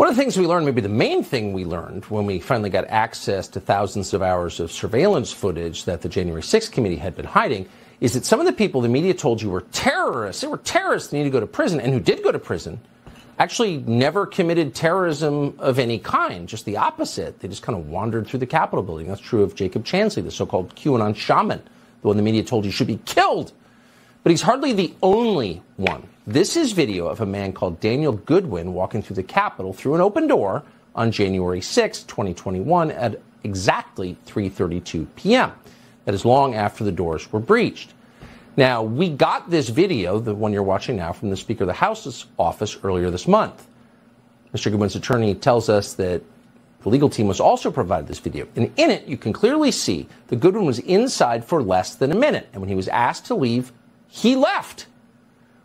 One of the things we learned, maybe the main thing we learned when we finally got access to thousands of hours of surveillance footage that the January 6th committee had been hiding, is that some of the people the media told you were terrorists, they were terrorists, they need to go to prison, and who did go to prison, actually never committed terrorism of any kind, just the opposite. They just kind of wandered through the Capitol building. That's true of Jacob Chansley, the so called QAnon shaman, the one the media told you should be killed. But he's hardly the only one. This is video of a man called Daniel Goodwin walking through the Capitol through an open door on January 6, 2021 at exactly 3:32 p.m. That is long after the doors were breached. Now, we got this video, the one you're watching now, from the Speaker of the House's office earlier this month. Mr. Goodwin's attorney tells us that the legal team was also provided this video. And in it, you can clearly see that Goodwin was inside for less than a minute. And when he was asked to leave, he left.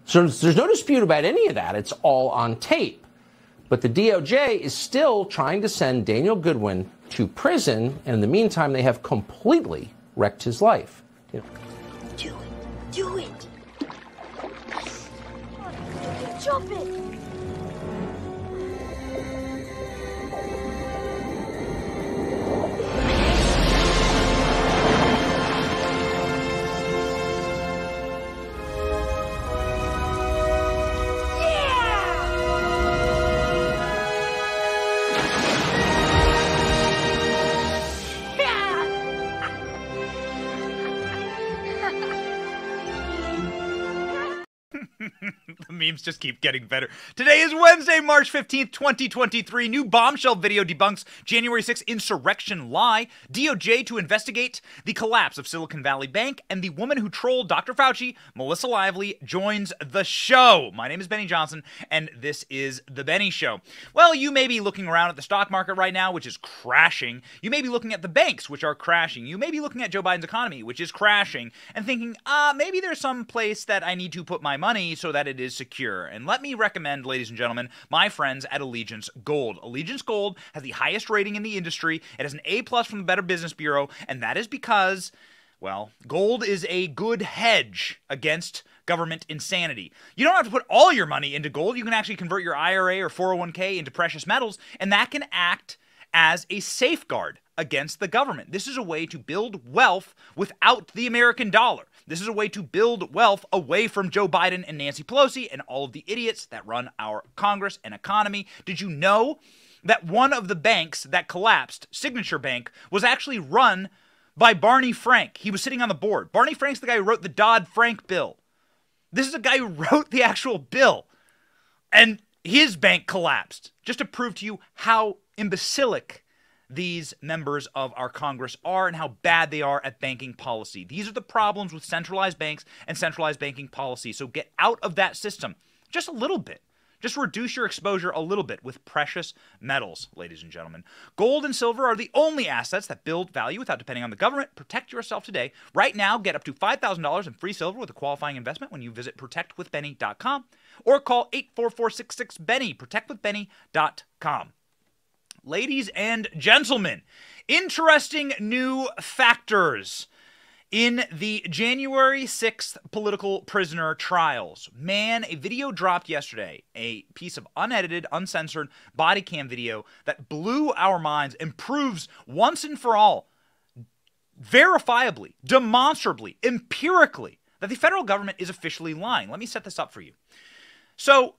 So there's no dispute about any of that. It's all on tape. But the DOJ is still trying to send Daniel Goodwin to prison. And in the meantime, they have completely wrecked his life. You know. Do it. Do it. Jump it. Memes just keep getting better. Today is Wednesday, March 15th, 2023. New bombshell video debunks January 6th insurrection lie. DOJ to investigate the collapse of Silicon Valley Bank, and the woman who trolled Dr. Fauci, Melissa Lively, joins the show. My name is Benny Johnson, and this is The Benny Show. Well, you may be looking around at the stock market right now, which is crashing. You may be looking at the banks, which are crashing. You may be looking at Joe Biden's economy, which is crashing, and thinking, ah, uh, maybe there's some place that I need to put my money so that it is secure. And let me recommend, ladies and gentlemen, my friends at Allegiance Gold. Allegiance Gold has the highest rating in the industry. It has an A plus from the Better Business Bureau, and that is because well, gold is a good hedge against government insanity. You don't have to put all your money into gold. You can actually convert your IRA or 401k into precious metals, and that can act as a safeguard against the government. This is a way to build wealth without the American dollar. This is a way to build wealth away from Joe Biden and Nancy Pelosi and all of the idiots that run our Congress and economy. Did you know that one of the banks that collapsed, Signature Bank, was actually run by Barney Frank? He was sitting on the board. Barney Frank's the guy who wrote the Dodd Frank bill. This is a guy who wrote the actual bill. And his bank collapsed. Just to prove to you how imbecilic these members of our Congress are and how bad they are at banking policy. These are the problems with centralized banks and centralized banking policy. So get out of that system just a little bit. Just reduce your exposure a little bit with precious metals, ladies and gentlemen. Gold and silver are the only assets that build value without depending on the government. Protect yourself today. Right now, get up to $5,000 in free silver with a qualifying investment when you visit protectwithbenny.com or call 844-66-BENNY, protectwithbenny.com. Ladies and gentlemen, interesting new factors in the January 6th political prisoner trials. Man, a video dropped yesterday, a piece of unedited, uncensored body cam video that blew our minds and proves once and for all, verifiably, demonstrably, empirically, that the federal government is officially lying. Let me set this up for you. So,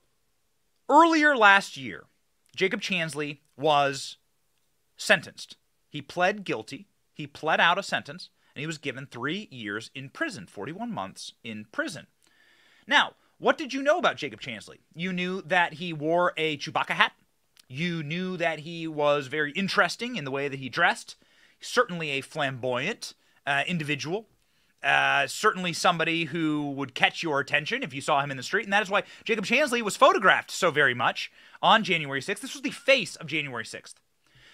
earlier last year, Jacob Chansley was sentenced. He pled guilty. He pled out a sentence, and he was given three years in prison, 41 months in prison. Now, what did you know about Jacob Chansley? You knew that he wore a Chewbacca hat. You knew that he was very interesting in the way that he dressed. Certainly a flamboyant uh, individual. Uh, certainly somebody who would catch your attention if you saw him in the street. And that is why Jacob Chansley was photographed so very much on January 6th. This was the face of January 6th.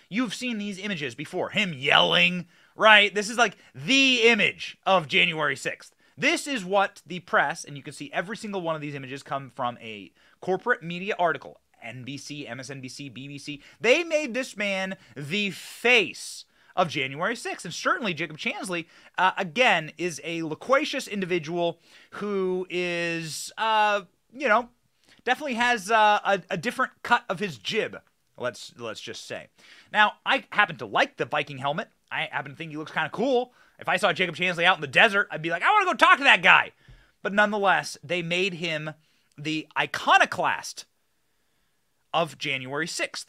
You've seen these images before. Him yelling, right? This is like the image of January 6th. This is what the press, and you can see every single one of these images come from a corporate media article NBC, MSNBC, BBC. They made this man the face of January 6th. And certainly Jacob Chansley, uh, again, is a loquacious individual who is, uh, you know, definitely has uh, a, a different cut of his jib Let's let's just say. Now, I happen to like the Viking helmet. I happen to think he looks kind of cool. If I saw Jacob Chansley out in the desert, I'd be like, I want to go talk to that guy. But nonetheless, they made him the iconoclast of January 6th.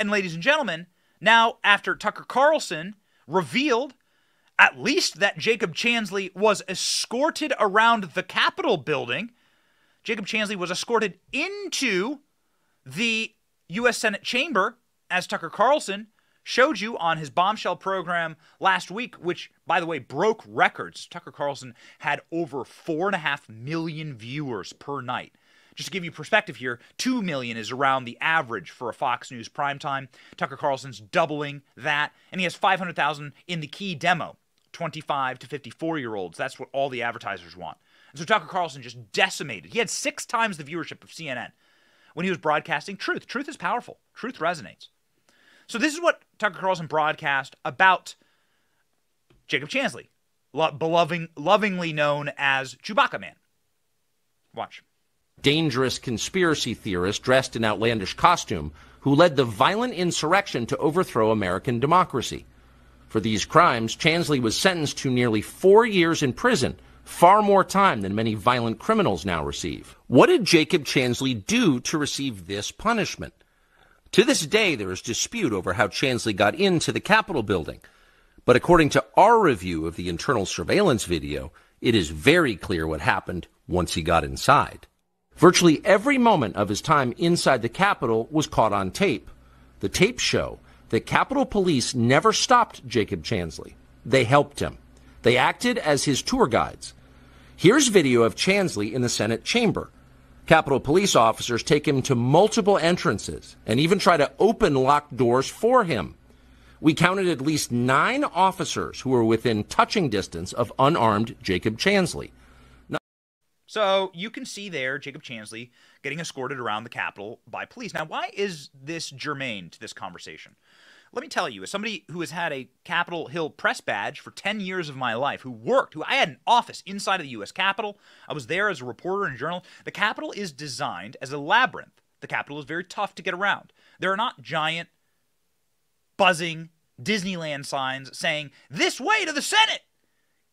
And ladies and gentlemen, now after Tucker Carlson revealed at least that Jacob Chansley was escorted around the Capitol building, Jacob Chansley was escorted into the U.S. Senate chamber, as Tucker Carlson showed you on his bombshell program last week, which, by the way, broke records. Tucker Carlson had over four and a half million viewers per night. Just to give you perspective here, 2 million is around the average for a Fox News primetime. Tucker Carlson's doubling that, and he has 500,000 in the key demo 25 to 54 year olds. That's what all the advertisers want. And so Tucker Carlson just decimated. He had six times the viewership of CNN when he was broadcasting truth. Truth is powerful, truth resonates. So this is what Tucker Carlson broadcast about Jacob Chansley, lo- beloving, lovingly known as Chewbacca Man. Watch. Dangerous conspiracy theorist dressed in outlandish costume who led the violent insurrection to overthrow American democracy. For these crimes, Chansley was sentenced to nearly four years in prison far more time than many violent criminals now receive. What did Jacob Chansley do to receive this punishment? To this day, there is dispute over how Chansley got into the Capitol building. But according to our review of the internal surveillance video, it is very clear what happened once he got inside. Virtually every moment of his time inside the Capitol was caught on tape. The tapes show that Capitol Police never stopped Jacob Chansley. They helped him. They acted as his tour guides. Here's video of Chansley in the Senate chamber. Capitol police officers take him to multiple entrances and even try to open locked doors for him. We counted at least nine officers who were within touching distance of unarmed Jacob Chansley. So you can see there Jacob Chansley getting escorted around the Capitol by police. Now, why is this germane to this conversation? let me tell you, as somebody who has had a Capitol Hill press badge for 10 years of my life, who worked, who I had an office inside of the U.S. Capitol, I was there as a reporter and journalist. The Capitol is designed as a labyrinth. The Capitol is very tough to get around. There are not giant, buzzing Disneyland signs saying, this way to the Senate.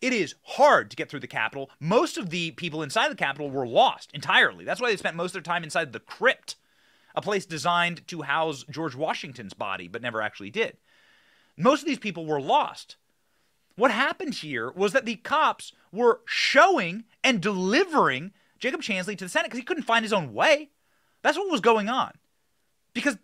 It is hard to get through the Capitol. Most of the people inside the Capitol were lost entirely. That's why they spent most of their time inside the crypt a place designed to house George Washington's body, but never actually did. Most of these people were lost. What happened here was that the cops were showing and delivering Jacob Chansley to the Senate because he couldn't find his own way. That's what was going on. Because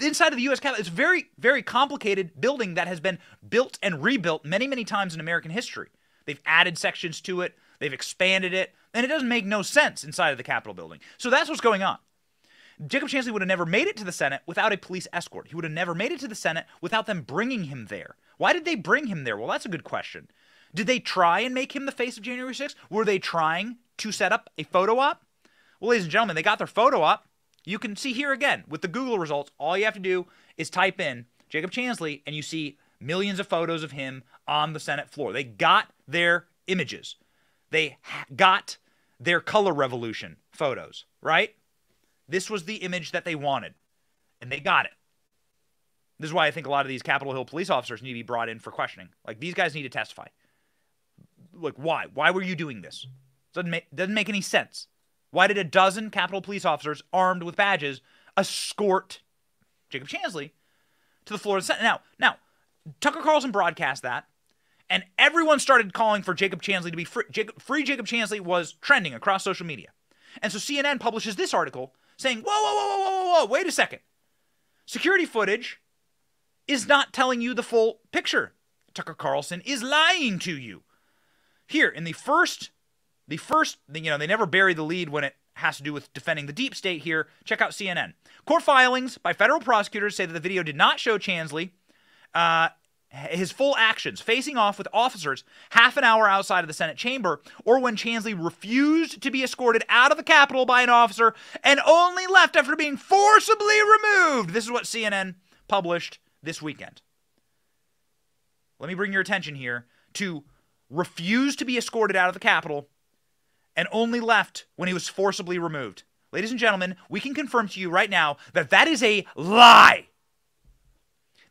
inside of the U.S. Capitol, it's a very, very complicated building that has been built and rebuilt many, many times in American history. They've added sections to it, they've expanded it, and it doesn't make no sense inside of the Capitol building. So that's what's going on. Jacob Chansley would have never made it to the Senate without a police escort. He would have never made it to the Senate without them bringing him there. Why did they bring him there? Well, that's a good question. Did they try and make him the face of January 6th? Were they trying to set up a photo op? Well, ladies and gentlemen, they got their photo op. You can see here again with the Google results. All you have to do is type in Jacob Chansley and you see millions of photos of him on the Senate floor. They got their images. They got their color revolution photos, right? This was the image that they wanted, and they got it. This is why I think a lot of these Capitol Hill police officers need to be brought in for questioning. Like these guys need to testify. Like why? Why were you doing this? Doesn't make doesn't make any sense. Why did a dozen Capitol police officers armed with badges escort Jacob Chansley to the floor of the Senate? Now, now Tucker Carlson broadcast that, and everyone started calling for Jacob Chansley to be free. Jacob, free Jacob Chansley was trending across social media, and so CNN publishes this article saying, whoa, whoa, whoa, whoa, whoa, whoa, wait a second. Security footage is not telling you the full picture. Tucker Carlson is lying to you. Here, in the first, the first, you know, they never bury the lead when it has to do with defending the deep state here. Check out CNN. Court filings by federal prosecutors say that the video did not show Chansley uh, his full actions, facing off with officers half an hour outside of the Senate chamber, or when Chansley refused to be escorted out of the Capitol by an officer and only left after being forcibly removed. This is what CNN published this weekend. Let me bring your attention here to refuse to be escorted out of the Capitol and only left when he was forcibly removed. ladies and gentlemen, we can confirm to you right now that that is a lie.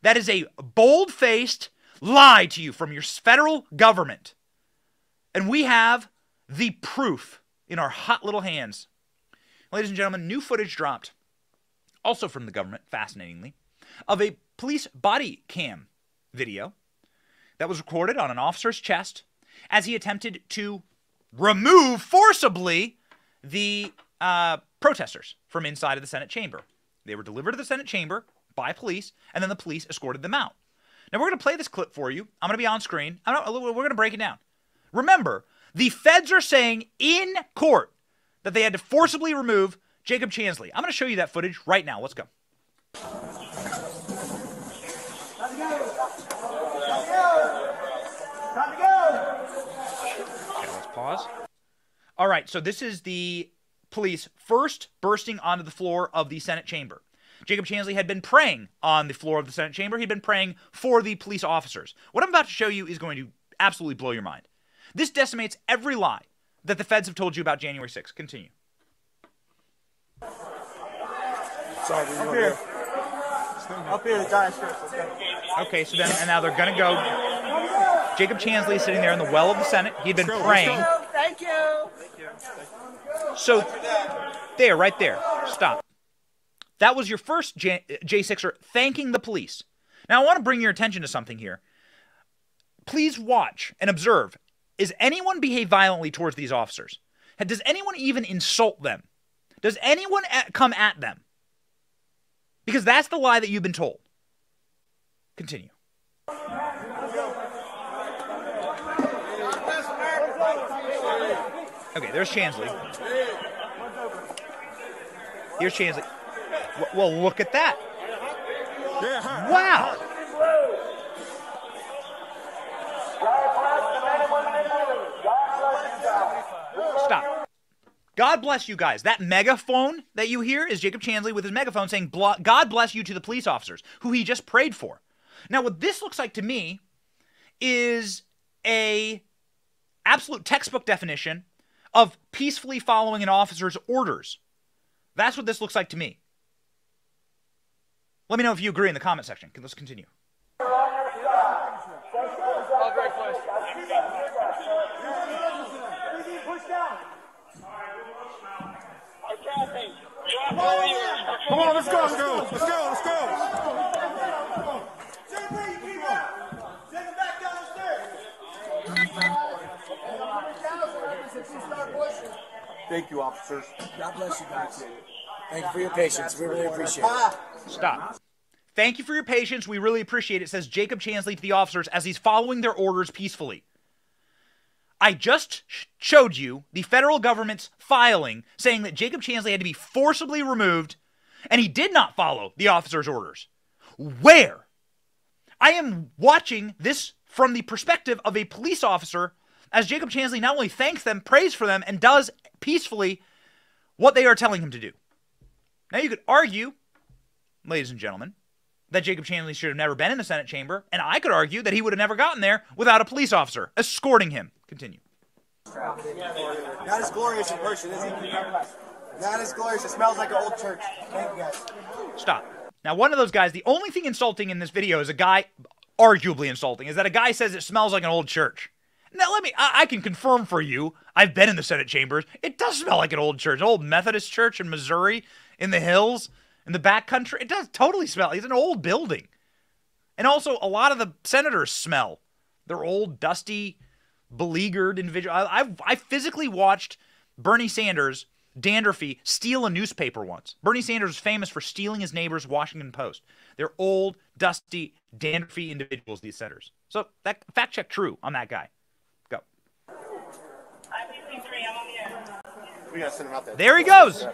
That is a bold faced lie to you from your federal government. And we have the proof in our hot little hands. Ladies and gentlemen, new footage dropped, also from the government, fascinatingly, of a police body cam video that was recorded on an officer's chest as he attempted to remove forcibly the uh, protesters from inside of the Senate chamber. They were delivered to the Senate chamber by police, and then the police escorted them out. Now, we're going to play this clip for you. I'm going to be on screen. Not, we're going to break it down. Remember, the feds are saying in court that they had to forcibly remove Jacob Chansley. I'm going to show you that footage right now. Let's go. Pause. All right, so this is the police first bursting onto the floor of the Senate chamber. Jacob Chansley had been praying on the floor of the Senate chamber. He'd been praying for the police officers. What I'm about to show you is going to absolutely blow your mind. This decimates every lie that the feds have told you about January 6th. Continue. Sorry, Up here. Up here, the giant strips. Okay. Okay, so then, and now they're going to go. Jacob Chansley is sitting there in the well of the Senate. He'd been praying. Thank you. Thank you. So, there, right there. Stop. That was your first J- J6er thanking the police. Now, I want to bring your attention to something here. Please watch and observe. Is anyone behave violently towards these officers? Does anyone even insult them? Does anyone come at them? Because that's the lie that you've been told. Continue. Okay, there's Chansley. Here's Chansley. Well, look at that. Wow. Stop. God bless you guys. That megaphone that you hear is Jacob Chansley with his megaphone saying, God bless you to the police officers who he just prayed for. Now, what this looks like to me is a absolute textbook definition of peacefully following an officer's orders. That's what this looks like to me. Let me know if you agree in the comment section. Let's continue. Come on, let's go, let's go, let's go, let's go. Thank you, officers. God bless you guys. Thank you for your patience. We really appreciate it. Stop. Thank you for your patience. We really appreciate it, says Jacob Chansley to the officers as he's following their orders peacefully. I just sh- showed you the federal government's filing saying that Jacob Chansley had to be forcibly removed and he did not follow the officer's orders. Where? I am watching this from the perspective of a police officer as Jacob Chansley not only thanks them, prays for them, and does peacefully what they are telling him to do. Now, you could argue, ladies and gentlemen, that Jacob Chansley should have never been in the Senate chamber, and I could argue that he would have never gotten there without a police officer escorting him. Continue. Not as glorious in person, is he? Not as glorious. It smells like an old church. Thank you guys. Stop. Now, one of those guys, the only thing insulting in this video is a guy, arguably insulting, is that a guy says it smells like an old church. Now, let me, I, I can confirm for you, I've been in the Senate chambers. It does smell like an old church, an old Methodist church in Missouri, in the hills, in the back country. It does totally smell. It's an old building. And also, a lot of the senators smell. They're old, dusty, beleaguered individual. I, I, I physically watched Bernie Sanders, Dandruffy, steal a newspaper once. Bernie Sanders was famous for stealing his neighbor's Washington Post. They're old, dusty, Dandruffy individuals, these senators. So that fact check true on that guy. Go. We gotta send him out there. There he goes.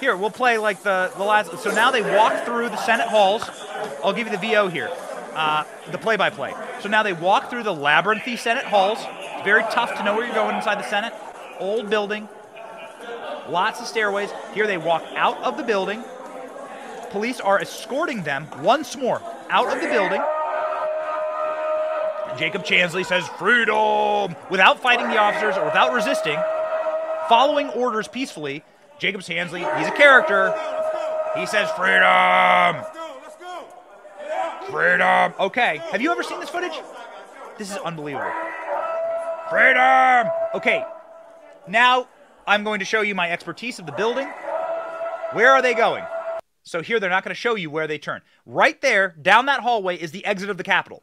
Here, we'll play like the, the last. So now they walk through the Senate halls. I'll give you the VO here, uh, the play by play. So now they walk through the labyrinthy Senate halls. It's very tough to know where you're going inside the Senate. Old building, lots of stairways. Here they walk out of the building. Police are escorting them once more out of the building. Jacob Chansley says, Freedom! Without fighting the officers or without resisting, following orders peacefully. Jacob Chansley, he's a character. He says freedom. Freedom. Okay. Have you ever seen this footage? This is unbelievable. Freedom. Okay. Now I'm going to show you my expertise of the building. Where are they going? So here they're not going to show you where they turn. Right there, down that hallway, is the exit of the Capitol.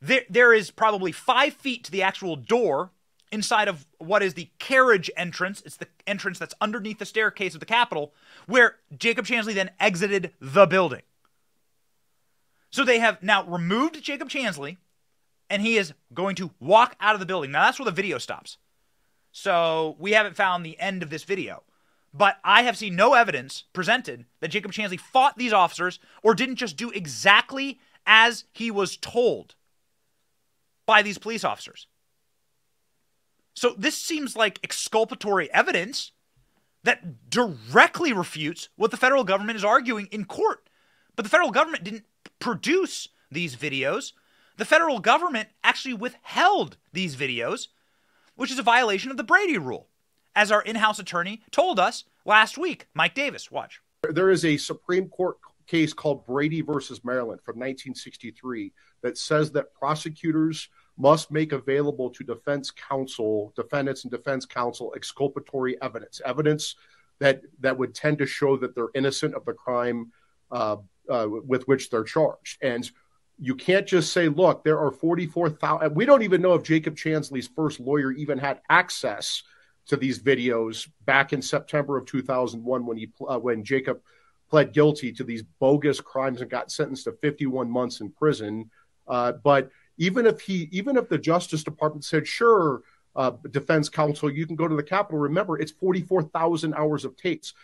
There, there is probably five feet to the actual door inside of what is the carriage entrance. It's the entrance that's underneath the staircase of the Capitol, where Jacob Chansley then exited the building. So they have now removed Jacob Chansley, and he is going to walk out of the building. Now that's where the video stops. So we haven't found the end of this video. But I have seen no evidence presented that Jacob Chansley fought these officers or didn't just do exactly as he was told by these police officers. So this seems like exculpatory evidence that directly refutes what the federal government is arguing in court. But the federal government didn't produce these videos. The federal government actually withheld these videos, which is a violation of the Brady rule as our in house attorney told us last week. Mike Davis, watch. There is a Supreme Court case called Brady versus Maryland from 1963 that says that prosecutors must make available to defense counsel, defendants and defense counsel, exculpatory evidence, evidence that that would tend to show that they're innocent of the crime uh, uh, with which they're charged. And you can't just say, look, there are 44,000. We don't even know if Jacob Chansley's first lawyer even had access to these videos back in September of 2001 when he uh, when Jacob pled guilty to these bogus crimes and got sentenced to 51 months in prison. Uh, but even if he even if the Justice Department said sure. Uh, defense counsel, you can go to the Capitol. Remember, it's 44,000 hours of tapes.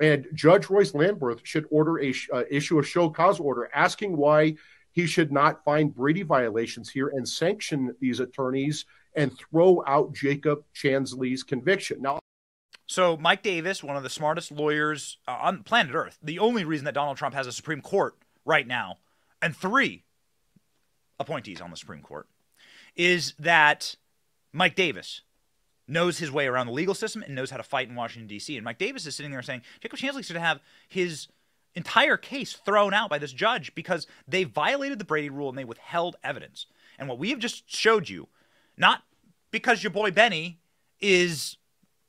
And Judge Royce Lamberth should order a uh, issue a show cause order asking why he should not find Brady violations here and sanction these attorneys and throw out Jacob Chansley's conviction. Now, so Mike Davis, one of the smartest lawyers uh, on planet Earth, the only reason that Donald Trump has a Supreme Court right now and three appointees on the Supreme Court is that Mike Davis knows his way around the legal system and knows how to fight in Washington D.C. And Mike Davis is sitting there saying Jacob Chansley should have his entire case thrown out by this judge because they violated the Brady rule and they withheld evidence. And what we have just showed you, not because your boy Benny is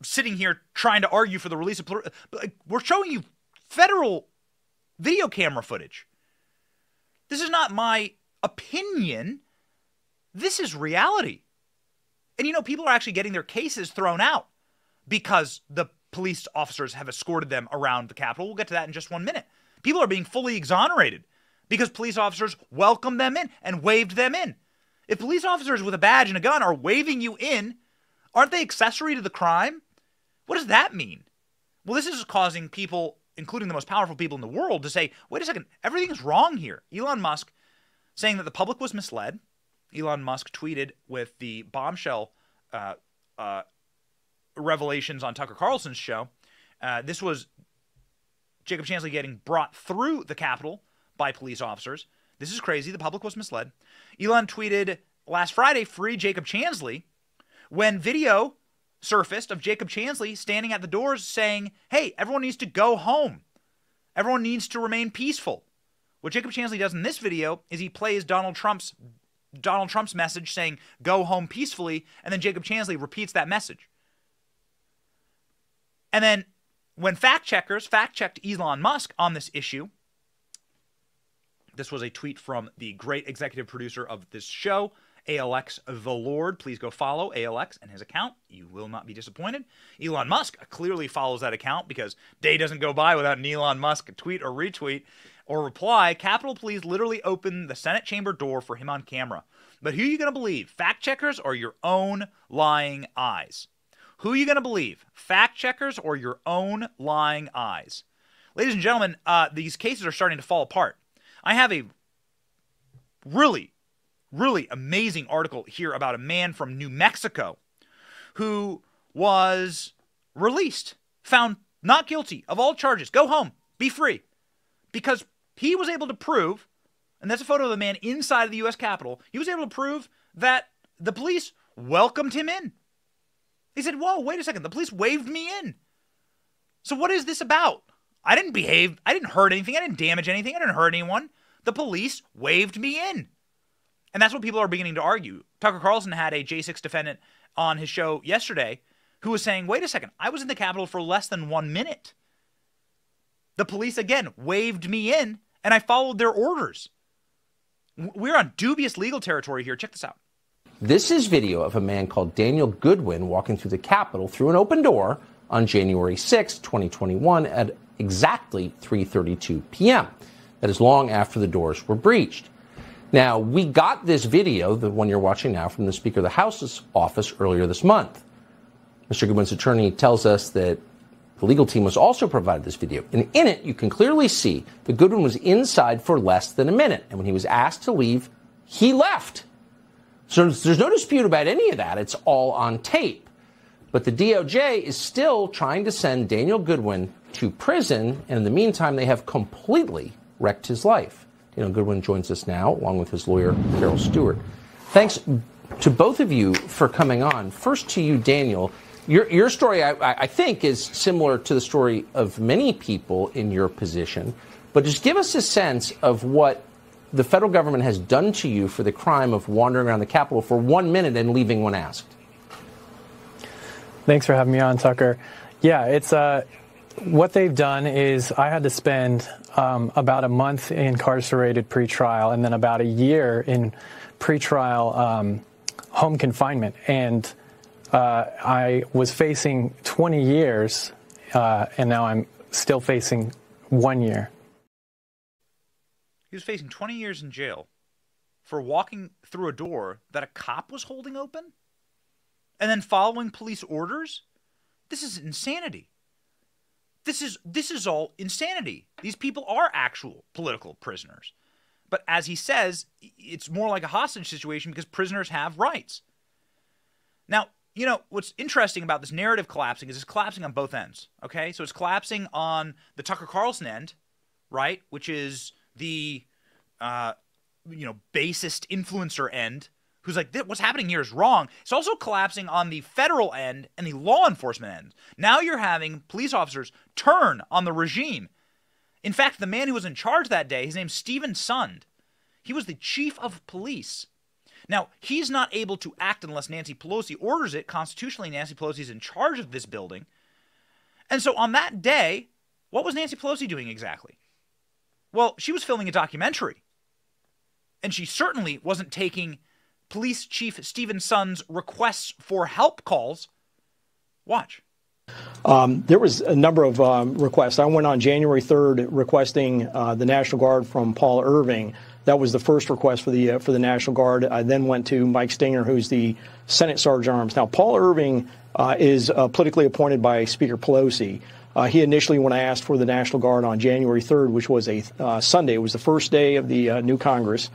sitting here trying to argue for the release of, we're showing you federal video camera footage. This is not my opinion. This is reality. And you know, people are actually getting their cases thrown out because the police officers have escorted them around the Capitol. We'll get to that in just one minute. People are being fully exonerated because police officers welcomed them in and waved them in. If police officers with a badge and a gun are waving you in, aren't they accessory to the crime? What does that mean? Well, this is causing people, including the most powerful people in the world, to say, wait a second, everything's wrong here. Elon Musk saying that the public was misled. Elon Musk tweeted with the bombshell uh, uh, revelations on Tucker Carlson's show. Uh, this was Jacob Chansley getting brought through the Capitol by police officers. This is crazy. The public was misled. Elon tweeted last Friday, free Jacob Chansley, when video surfaced of Jacob Chansley standing at the doors saying, hey, everyone needs to go home. Everyone needs to remain peaceful. What Jacob Chansley does in this video is he plays Donald Trump's Donald Trump's message saying, go home peacefully, and then Jacob Chansley repeats that message. And then when fact checkers fact checked Elon Musk on this issue, this was a tweet from the great executive producer of this show, ALX The Lord. Please go follow ALX and his account. You will not be disappointed. Elon Musk clearly follows that account because day doesn't go by without an Elon Musk tweet or retweet or reply. Capitol Police literally opened the Senate chamber door for him on camera. But who are you going to believe? Fact checkers or your own lying eyes? Who are you going to believe? Fact checkers or your own lying eyes? Ladies and gentlemen, uh, these cases are starting to fall apart. I have a really, really amazing article here about a man from New Mexico who was released, found not guilty of all charges. Go home, be free. Because he was able to prove, and that's a photo of the man inside of the U.S. Capitol, he was able to prove that the police welcomed him in. He said, Whoa, wait a second. The police waved me in. So what is this about? I didn't behave. I didn't hurt anything. I didn't damage anything. I didn't hurt anyone. The police waved me in. And that's what people are beginning to argue. Tucker Carlson had a J6 defendant on his show yesterday who was saying, wait a second, I was in the Capitol for less than one minute. The police, again, waved me in and I followed their orders. We're on dubious legal territory here. Check this out. This is video of a man called Daniel Goodwin walking through the Capitol through an open door on January 6, 2021 at exactly 3:32 p.m. That is long after the doors were breached. Now, we got this video, the one you're watching now, from the Speaker of the House's office earlier this month. Mr. Goodwin's attorney tells us that the legal team was also provided this video. And in it, you can clearly see that Goodwin was inside for less than a minute. And when he was asked to leave, he left. So there's no dispute about any of that. It's all on tape. But the DOJ is still trying to send Daniel Goodwin to prison. And in the meantime, they have completely wrecked his life. Daniel Goodwin joins us now, along with his lawyer, Carol Stewart. Thanks to both of you for coming on. First to you, Daniel. Your, your story, I, I think, is similar to the story of many people in your position. But just give us a sense of what the federal government has done to you for the crime of wandering around the Capitol for one minute and leaving when asked. Thanks for having me on, Tucker. Yeah, it's uh, what they've done is I had to spend um, about a month incarcerated pretrial and then about a year in pretrial um, home confinement. And uh, I was facing 20 years, uh, and now I'm still facing one year. He was facing 20 years in jail for walking through a door that a cop was holding open and then following police orders. This is insanity. This is this is all insanity. These people are actual political prisoners. But as he says, it's more like a hostage situation because prisoners have rights. Now, you know, what's interesting about this narrative collapsing is it's collapsing on both ends. Okay. So it's collapsing on the Tucker Carlson end, right? Which is the, uh, you know, basest influencer end who's like, what's happening here is wrong. It's also collapsing on the federal end and the law enforcement end. Now you're having police officers turn on the regime. In fact, the man who was in charge that day, his name's Steven Sund. He was the chief of police. Now, he's not able to act unless Nancy Pelosi orders it. Constitutionally, Nancy Pelosi is in charge of this building. And so on that day, what was Nancy Pelosi doing exactly? Well, she was filming a documentary. And she certainly wasn't taking Police Chief Steven Sund's requests for help calls. Watch. Um, there was a number of um, requests. I went on January 3rd requesting uh, the National Guard from Paul Irving that was the first request for the uh, for the National Guard. I then went to Mike Stenger, who's the Senate Sergeant Arms. Now, Paul Irving uh, is uh, politically appointed by Speaker Pelosi. Uh, he initially, when I asked for the National Guard on January 3rd, which was a uh, Sunday, it was the first day of the uh, new Congress,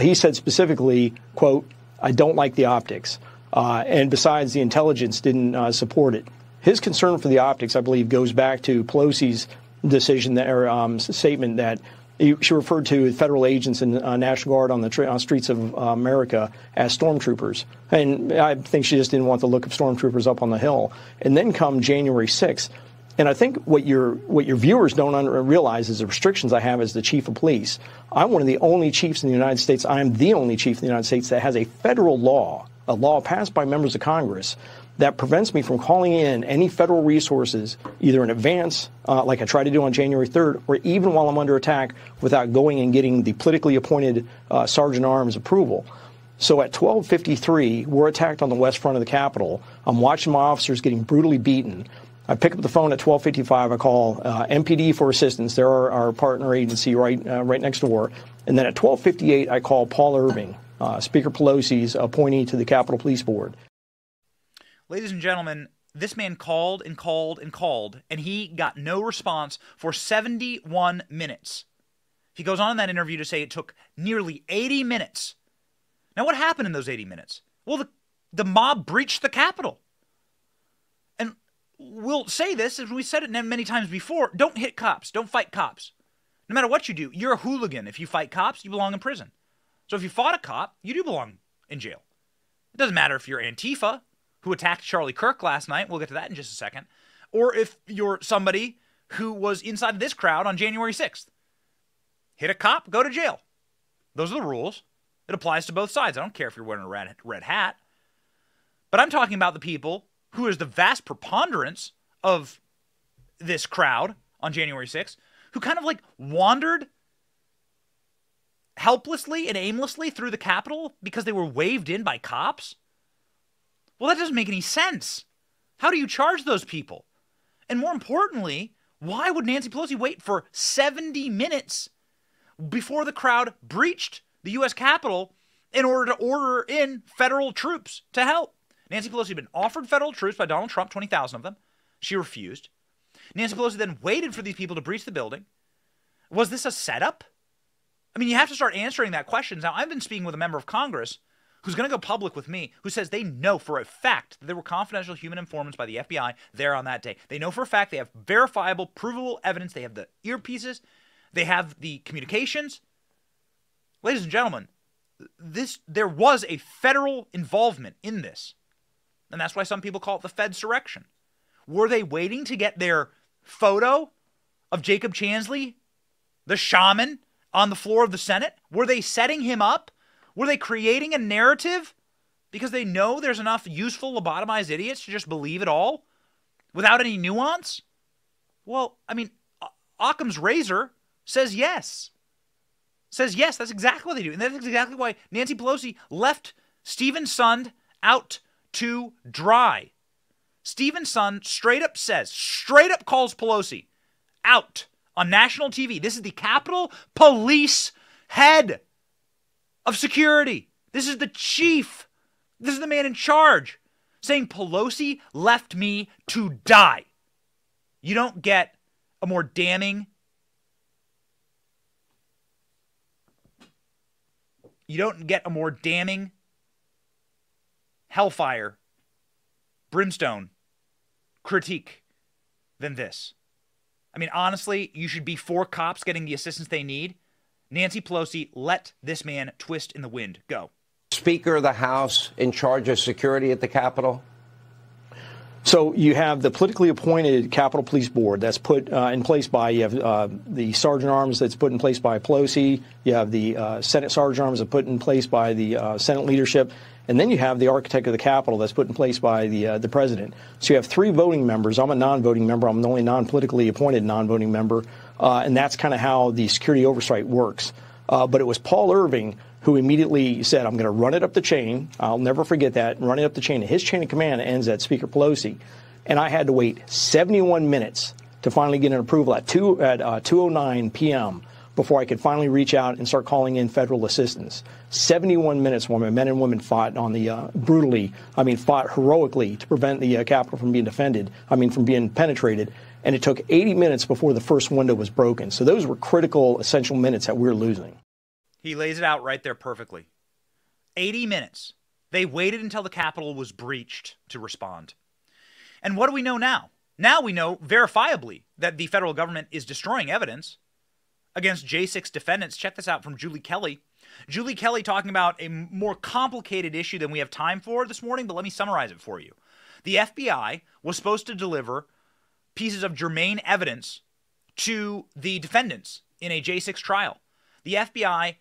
he said specifically, "quote I don't like the optics." and besides, the intelligence didn't support it. His concern for the optics, I believe, goes back to Pelosi's decision that, or um, statement that she referred to federal agents and uh, National Guard on the tra- on streets of uh, America as stormtroopers. And I think she just didn't want the look of stormtroopers up on the hill. And then come January 6th. And I think what your what your viewers don't under, realize is the restrictions I have as the chief of police. I'm one of the only chiefs in the United States. I am the only chief in the United States that has a federal law, a law passed by members of Congress that prevents me from calling in any federal resources either in advance, uh, like I tried to do on January 3rd, or even while I'm under attack without going and getting the politically appointed uh, Sergeant Arms approval. So at 12:53, we're attacked on the west front of the Capitol. I'm watching my officers getting brutally beaten. I pick up the phone at 12:55. I call uh, MPD for assistance. They're our, our partner agency right uh, right next door. And then at 12:58, I call Paul Irving, uh, Speaker Pelosi's appointee to the Capitol Police Board. Ladies and gentlemen, this man called and called and called, and he got no response for 71 minutes. He goes on in that interview to say it took nearly 80 minutes. Now, what happened in those 80 minutes? Well, the, the mob breached the Capitol. And we'll say this, as we said it many times before don't hit cops, don't fight cops. No matter what you do, you're a hooligan. If you fight cops, you belong in prison. So if you fought a cop, you do belong in jail. It doesn't matter if you're Antifa who attacked Charlie Kirk last night, we'll get to that in just a second, or if you're somebody who was inside this crowd on January 6th. Hit a cop, go to jail. Those are the rules. It applies to both sides. I don't care if you're wearing a red, red hat. But I'm talking about the people who is the vast preponderance of this crowd on January 6th, who kind of like wandered helplessly and aimlessly through the Capitol because they were waved in by cops? Well, that doesn't make any sense. How do you charge those people? And more importantly, why would Nancy Pelosi wait for 70 minutes before the crowd breached the U.S. Capitol in order to order in federal troops to help? Nancy Pelosi had been offered federal troops by Donald Trump, 20,000 of them. She refused. Nancy Pelosi then waited for these people to breach the building. Was this a setup? I mean, you have to start answering that question. Now, I've been speaking with a member of Congress who's going to go public with me, who says they know for a fact that there were confidential human informants by the FBI there on that day. They know for a fact they have verifiable, provable evidence. They have the earpieces, they have the communications. Ladies and gentlemen, this there was a federal involvement in this. And that's why some people call it the Fed surrection. Were they waiting to get their photo of Jacob Chansley, the shaman, on the floor of the Senate? Were they setting him up? Were they creating a narrative because they know there's enough useful lobotomized idiots to just believe it all without any nuance? Well, I mean, Occam's razor says yes. Says yes, that's exactly what they do. And that's exactly why Nancy Pelosi left Steven Sund out to dry. Steven Sund straight up says, straight up calls Pelosi out on national TV. This is the Capitol Police head of security. This is the chief. This is the man in charge saying Pelosi left me to die. You don't get a more damning you don't get a more damning hellfire brimstone critique than this. I mean, honestly, you should be four cops getting the assistance they need. Nancy Pelosi let this man twist in the wind. Go. Speaker of the House in charge of security at the Capitol? So you have the politically appointed Capitol Police Board that's put uh, in place by you have uh, the Sergeant Arms that's put in place by Pelosi. You have the uh, Senate Sergeant Arms that put in place by the uh, Senate leadership, and then you have the architect of the Capitol that's put in place by the uh, the president. So you have three voting members. I'm a non-voting member. I'm the only non-politically appointed non-voting member, uh, and that's kind of how the security oversight works. Uh, but it was Paul Irving who immediately said, "I'm going to run it up the chain." I'll never forget that. Run it up the chain. His chain of command ends at Speaker Pelosi, and I had to wait 71 minutes to finally get an approval at two at 2:09 uh, p.m before I could finally reach out and start calling in federal assistance. 71 minutes while my men and women fought on the uh, brutally, I mean, fought heroically to prevent the uh, Capitol from being defended, I mean, from being penetrated. And it took 80 minutes before the first window was broken. So those were critical, essential minutes that we are losing. He lays it out right there perfectly. 80 minutes. They waited until the Capitol was breached to respond. And what do we know now? Now we know verifiably that the federal government is destroying evidence against J6 defendants. Check this out from Julie Kelly. Julie Kelly talking about a more complicated issue than we have time for this morning, but let me summarize it for you. The FBI was supposed to deliver pieces of germane evidence to the defendants in a J6 trial. The FBI,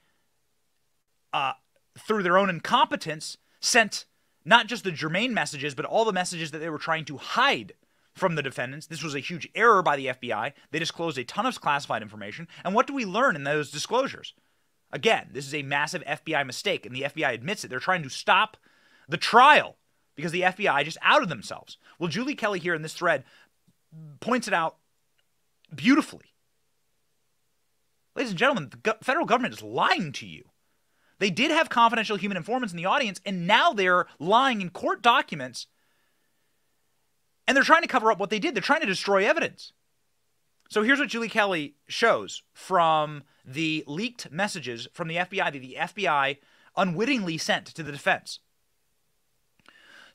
uh, through their own incompetence, sent not just the germane messages, but all the messages that they were trying to hide from the defendants. This was a huge error by the FBI. They disclosed a ton of classified information. And what do we learn in those disclosures? Again, this is a massive FBI mistake, and the FBI admits it. They're trying to stop the trial because the FBI just outed themselves. Well, Julie Kelly here in this thread points it out beautifully. Ladies and gentlemen, the federal government is lying to you. They did have confidential human informants in the audience, and now they're lying in court documents and they're trying to cover up what they did. They're trying to destroy evidence. So here's what Julie Kelly shows from the leaked messages from the FBI that the FBI unwittingly sent to the defense.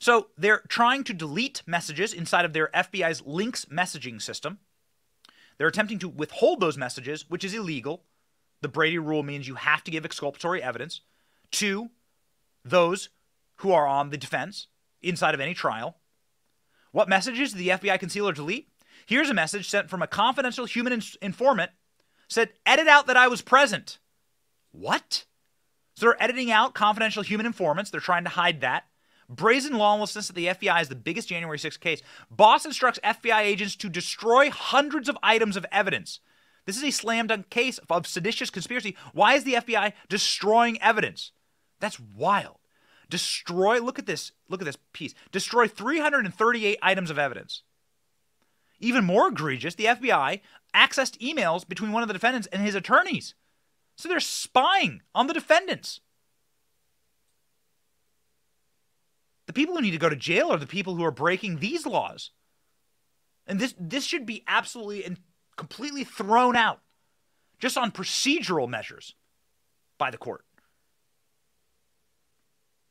So they're trying to delete messages inside of their FBI's links messaging system. They're attempting to withhold those messages, which is illegal. The Brady rule means you have to give exculpatory evidence to those who are on the defense inside of any trial. What messages did the FBI conceal or delete? Here's a message sent from a confidential human informant said, edit out that I was present. What? So they're editing out confidential human informants. They're trying to hide that. Brazen lawlessness at the FBI is the biggest January 6th case. Boss instructs FBI agents to destroy hundreds of items of evidence. This is a slam dunk case of seditious conspiracy. Why is the FBI destroying evidence? That's wild. Destroy, look at this, look at this piece. Destroy 338 items of evidence. Even more egregious, the FBI accessed emails between one of the defendants and his attorneys. So they're spying on the defendants. The people who need to go to jail are the people who are breaking these laws. And this this should be absolutely and completely thrown out just on procedural measures by the court.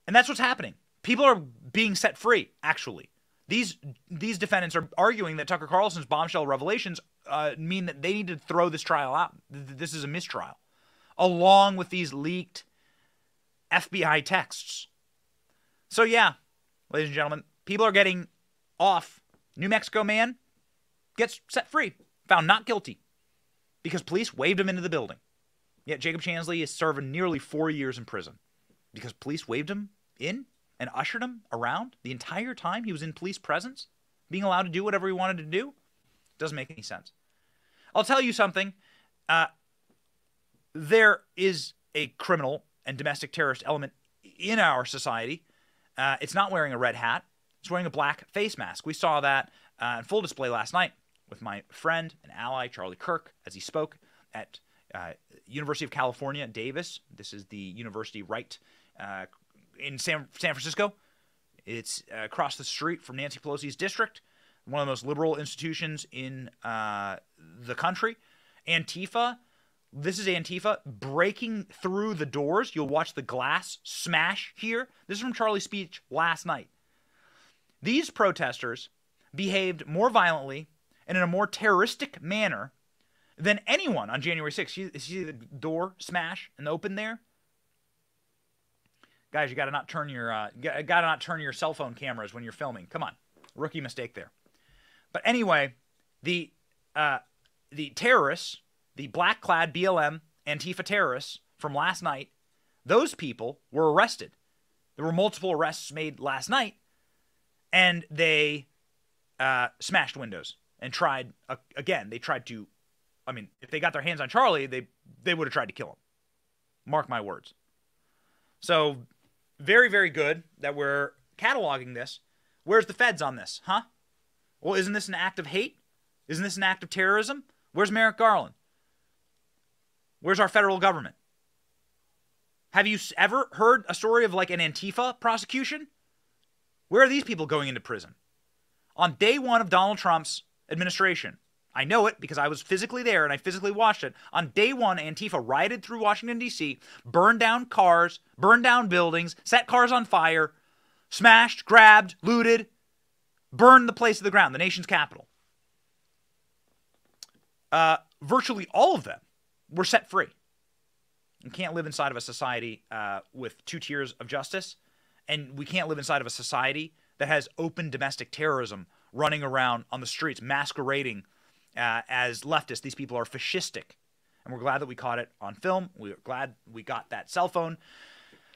And that's what's happening. People are being set free, actually. These these defendants are arguing that Tucker Carlson's bombshell revelations uh, mean that they need to throw this trial out. This is a mistrial, along with these leaked FBI texts. So yeah, ladies and gentlemen, people are getting off. New Mexico man gets set free, found not guilty, because police waved him into the building. Yet Jacob Chansley is serving nearly four years in prison because police waved him in and ushered him around the entire time he was in police presence, being allowed to do whatever he wanted to do. Doesn't make any sense. I'll tell you something. Uh, there is a criminal and domestic terrorist element in our society. Uh, it's not wearing a red hat. It's wearing a black face mask. We saw that uh, in full display last night with my friend and ally Charlie Kirk as he spoke at uh, University of California, Davis. This is the university right uh, in San, San Francisco. It's uh, across the street from Nancy Pelosi's district, one of the most liberal institutions in uh, the country. Antifa, this is Antifa breaking through the doors. You'll watch the glass smash here. This is from Charlie's speech last night. These protesters behaved more violently and in a more terroristic manner than anyone on January 6th. You see the door smash and open there? Guys, you got to not turn your uh, got to not turn your cell phone cameras when you're filming. Come on, rookie mistake there. But anyway, the uh, the terrorists, the black-clad BLM Antifa terrorists from last night, those people were arrested. There were multiple arrests made last night, and they uh, smashed windows and tried uh, again. They tried to, I mean, if they got their hands on Charlie, they they would have tried to kill him. Mark my words. So very, very good that we're cataloging this. Where's the feds on this, huh? Well, isn't this an act of hate? Isn't this an act of terrorism? Where's Merrick Garland? Where's our federal government? Have you ever heard a story of like an Antifa prosecution? Where are these people going into prison? On day one of Donald Trump's administration, I know it because I was physically there and I physically watched it. On day one, Antifa rioted through Washington, D.C., burned down cars, burned down buildings, set cars on fire, smashed, grabbed, looted, burned the place to the ground, the nation's capital. Uh, virtually all of them were set free. You can't live inside of a society uh, with two tiers of justice, and we can't live inside of a society that has open domestic terrorism running around on the streets, masquerading uh, as leftists. These people are fascistic. And we're glad that we caught it on film. We're glad we got that cell phone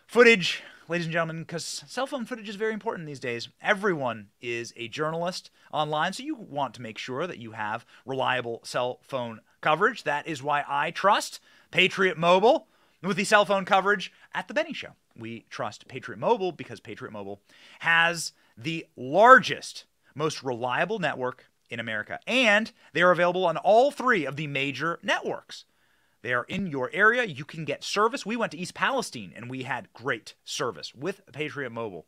footage, ladies and gentlemen, because cell phone footage is very important these days. Everyone is a journalist online, so you want to make sure that you have reliable cell phone coverage. That is why I trust Patriot Mobile with the cell phone coverage at The Benny Show. We trust Patriot Mobile because Patriot Mobile has the largest, most reliable network in America. And they are available on all three of the major networks. They are in your area. You can get service. We went to East Palestine and we had great service with Patriot Mobile.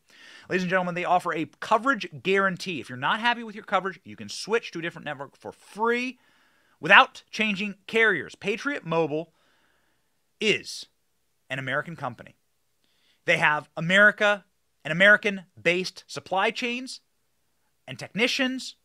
Ladies and gentlemen, they offer a coverage guarantee. If you're not happy with your coverage, you can switch to a different network for free without changing carriers. Patriot Mobile is an American company. They have America and American based supply chains and technicians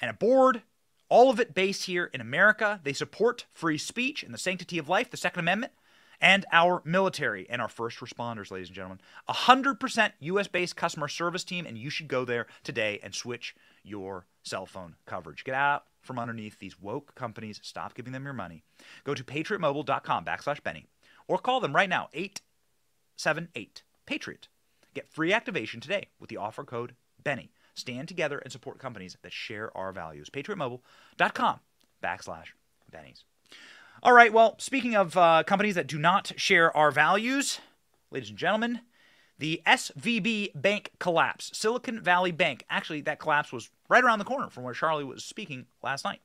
and a board, all of it based here in America. They support free speech and the sanctity of life, the Second Amendment, and our military and our first responders, ladies and gentlemen. 100% US based customer service team, and you should go there today and switch your cell phone coverage. Get out from underneath these woke companies. Stop giving them your money. Go to patriotmobile.com backslash Benny or call them right now, 878 Patriot. Get free activation today with the offer code Benny. Stand together and support companies that share our values. PatriotMobile.com backslash Benny's. All right, well, speaking of uh, companies that do not share our values, ladies and gentlemen, the SVB bank collapse, Silicon Valley Bank. Actually, that collapse was right around the corner from where Charlie was speaking last night.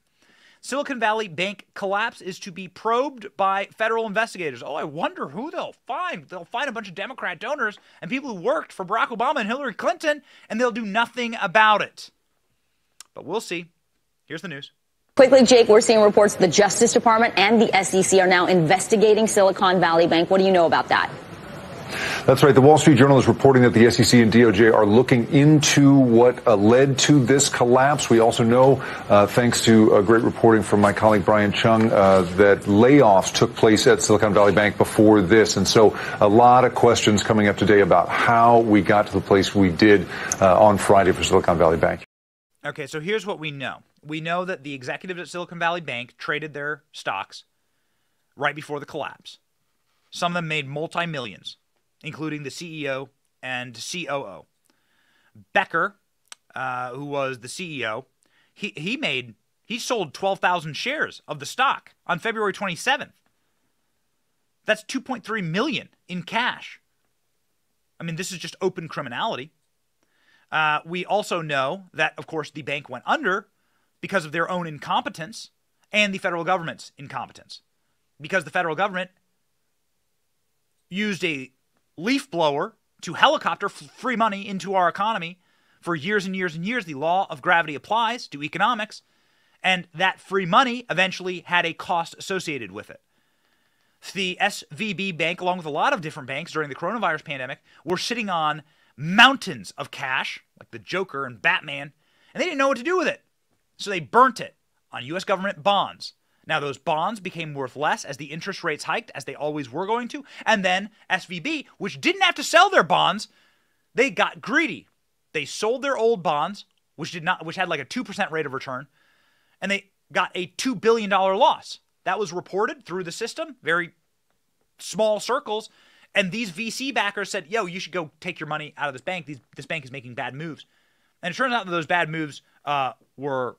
Silicon Valley Bank collapse is to be probed by federal investigators. Oh, I wonder who they'll find. They'll find a bunch of Democrat donors and people who worked for Barack Obama and Hillary Clinton, and they'll do nothing about it. But we'll see. Here's the news. Quickly, Jake, we're seeing reports the Justice Department and the SEC are now investigating Silicon Valley Bank. What do you know about that? That's right. The Wall Street Journal is reporting that the SEC and DOJ are looking into what uh, led to this collapse. We also know, uh, thanks to uh, great reporting from my colleague Brian Cheung, uh, that layoffs took place at Silicon Valley Bank before this. And so a lot of questions coming up today about how we got to the place we did uh, on Friday for Silicon Valley Bank. Okay, so here's what we know. We know that the executives at Silicon Valley Bank traded their stocks right before the collapse. Some of them made multi millions including the CEO and COO. Becker, uh, who was the CEO, he, he made he sold 12,000 shares of the stock on February 27th. That's 2.3 million in cash. I mean, this is just open criminality. Uh, we also know that, of course, the bank went under because of their own incompetence and the federal government's incompetence. Because the federal government used a leaf blower to helicopter free money into our economy for years and years and years. The law of gravity applies to economics, and that free money eventually had a cost associated with it. The SVB bank, along with a lot of different banks during the coronavirus pandemic, were sitting on mountains of cash, like the Joker and Batman, and they didn't know what to do with it. So they burnt it on U.S. government bonds. Now, those bonds became worth less as the interest rates hiked, as they always were going to. And then SVB, which didn't have to sell their bonds, they got greedy. They sold their old bonds, which did not, which had like a 2% rate of return, and they got a $2 billion loss. That was reported through the system, very small circles. And these VC backers said, yo, you should go take your money out of this bank. These, this bank is making bad moves. And it turns out that those bad moves uh, were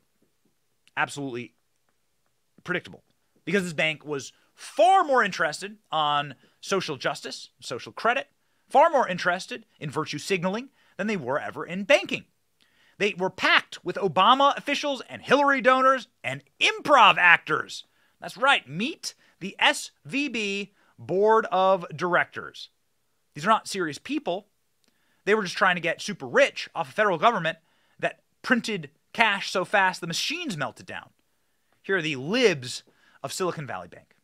absolutely predictable because this bank was far more interested on social justice, social credit, far more interested in virtue signaling than they were ever in banking. They were packed with Obama officials and Hillary donors and improv actors. That's right, meet the SVB board of directors. These are not serious people. They were just trying to get super rich off a federal government that printed cash so fast the machines melted down. Here are the libs of Silicon Valley Bank.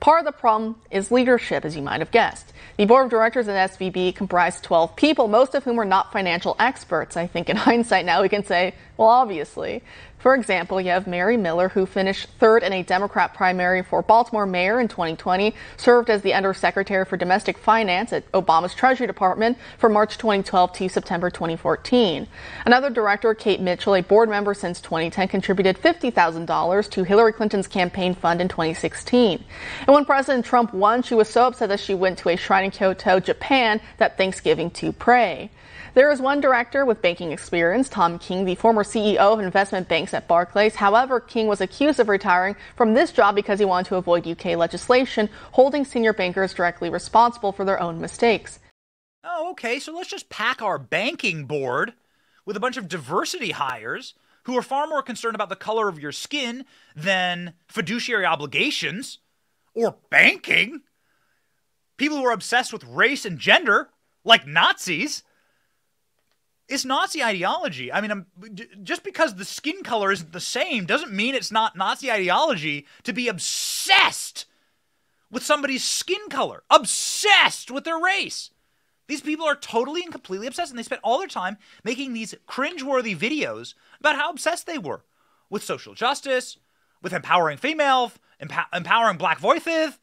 Part of the problem is leadership, as you might have guessed. The board of directors at SVB comprised 12 people, most of whom were not financial experts. I think in hindsight now we can say, well, obviously. For example, you have Mary Miller, who finished third in a Democrat primary for Baltimore mayor in 2020, served as the Undersecretary for Domestic Finance at Obama's Treasury Department from March 2012 to September 2014. Another director, Kate Mitchell, a board member since 2010, contributed $50,000 to Hillary Clinton's campaign fund in 2016. And when President Trump won, she was so upset that she went to a shrine in Kyoto, Japan, that Thanksgiving to pray. There is one director with banking experience, Tom King, the former CEO of investment banks at Barclays. However, King was accused of retiring from this job because he wanted to avoid UK legislation holding senior bankers directly responsible for their own mistakes. Oh, okay. So let's just pack our banking board with a bunch of diversity hires who are far more concerned about the color of your skin than fiduciary obligations or banking. People who are obsessed with race and gender, like Nazis. It's Nazi ideology. I mean, I'm, just because the skin color isn't the same doesn't mean it's not Nazi ideology to be obsessed with somebody's skin color, obsessed with their race. These people are totally and completely obsessed, and they spent all their time making these cringeworthy videos about how obsessed they were with social justice, with empowering female, empow- empowering black voices.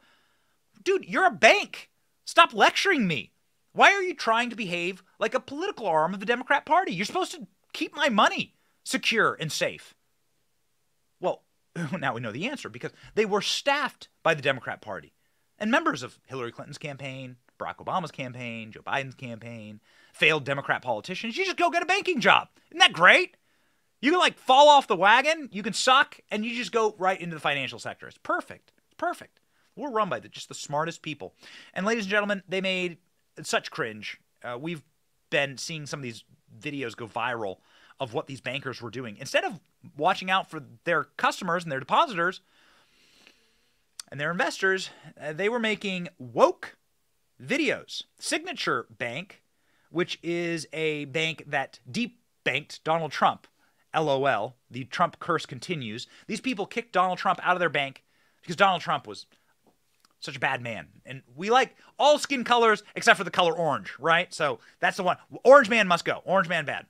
dude, you're a bank. Stop lecturing me. Why are you trying to behave like a political arm of the Democrat Party? You're supposed to keep my money secure and safe. Well, now we know the answer because they were staffed by the Democrat Party and members of Hillary Clinton's campaign, Barack Obama's campaign, Joe Biden's campaign, failed Democrat politicians. You just go get a banking job. Isn't that great? You can like fall off the wagon, you can suck, and you just go right into the financial sector. It's perfect. It's perfect. We're run by the, just the smartest people. And ladies and gentlemen, they made such cringe. Uh, we've been seeing some of these videos go viral of what these bankers were doing. Instead of watching out for their customers and their depositors and their investors, uh, they were making woke videos. Signature Bank, which is a bank that deep banked Donald Trump, LOL, the Trump curse continues. These people kicked Donald Trump out of their bank because Donald Trump was such a bad man. And we like all skin colors except for the color orange, right? So that's the one. Orange man must go. Orange man bad.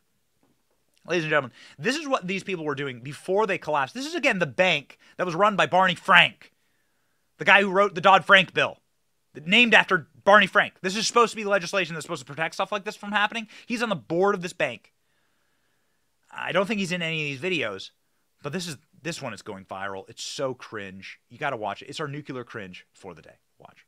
Ladies and gentlemen, this is what these people were doing before they collapsed. This is, again, the bank that was run by Barney Frank, the guy who wrote the Dodd Frank bill, named after Barney Frank. This is supposed to be the legislation that's supposed to protect stuff like this from happening. He's on the board of this bank. I don't think he's in any of these videos, but this is this one is going viral. It's so cringe. You got to watch it. It's our nuclear cringe for the day. Watch.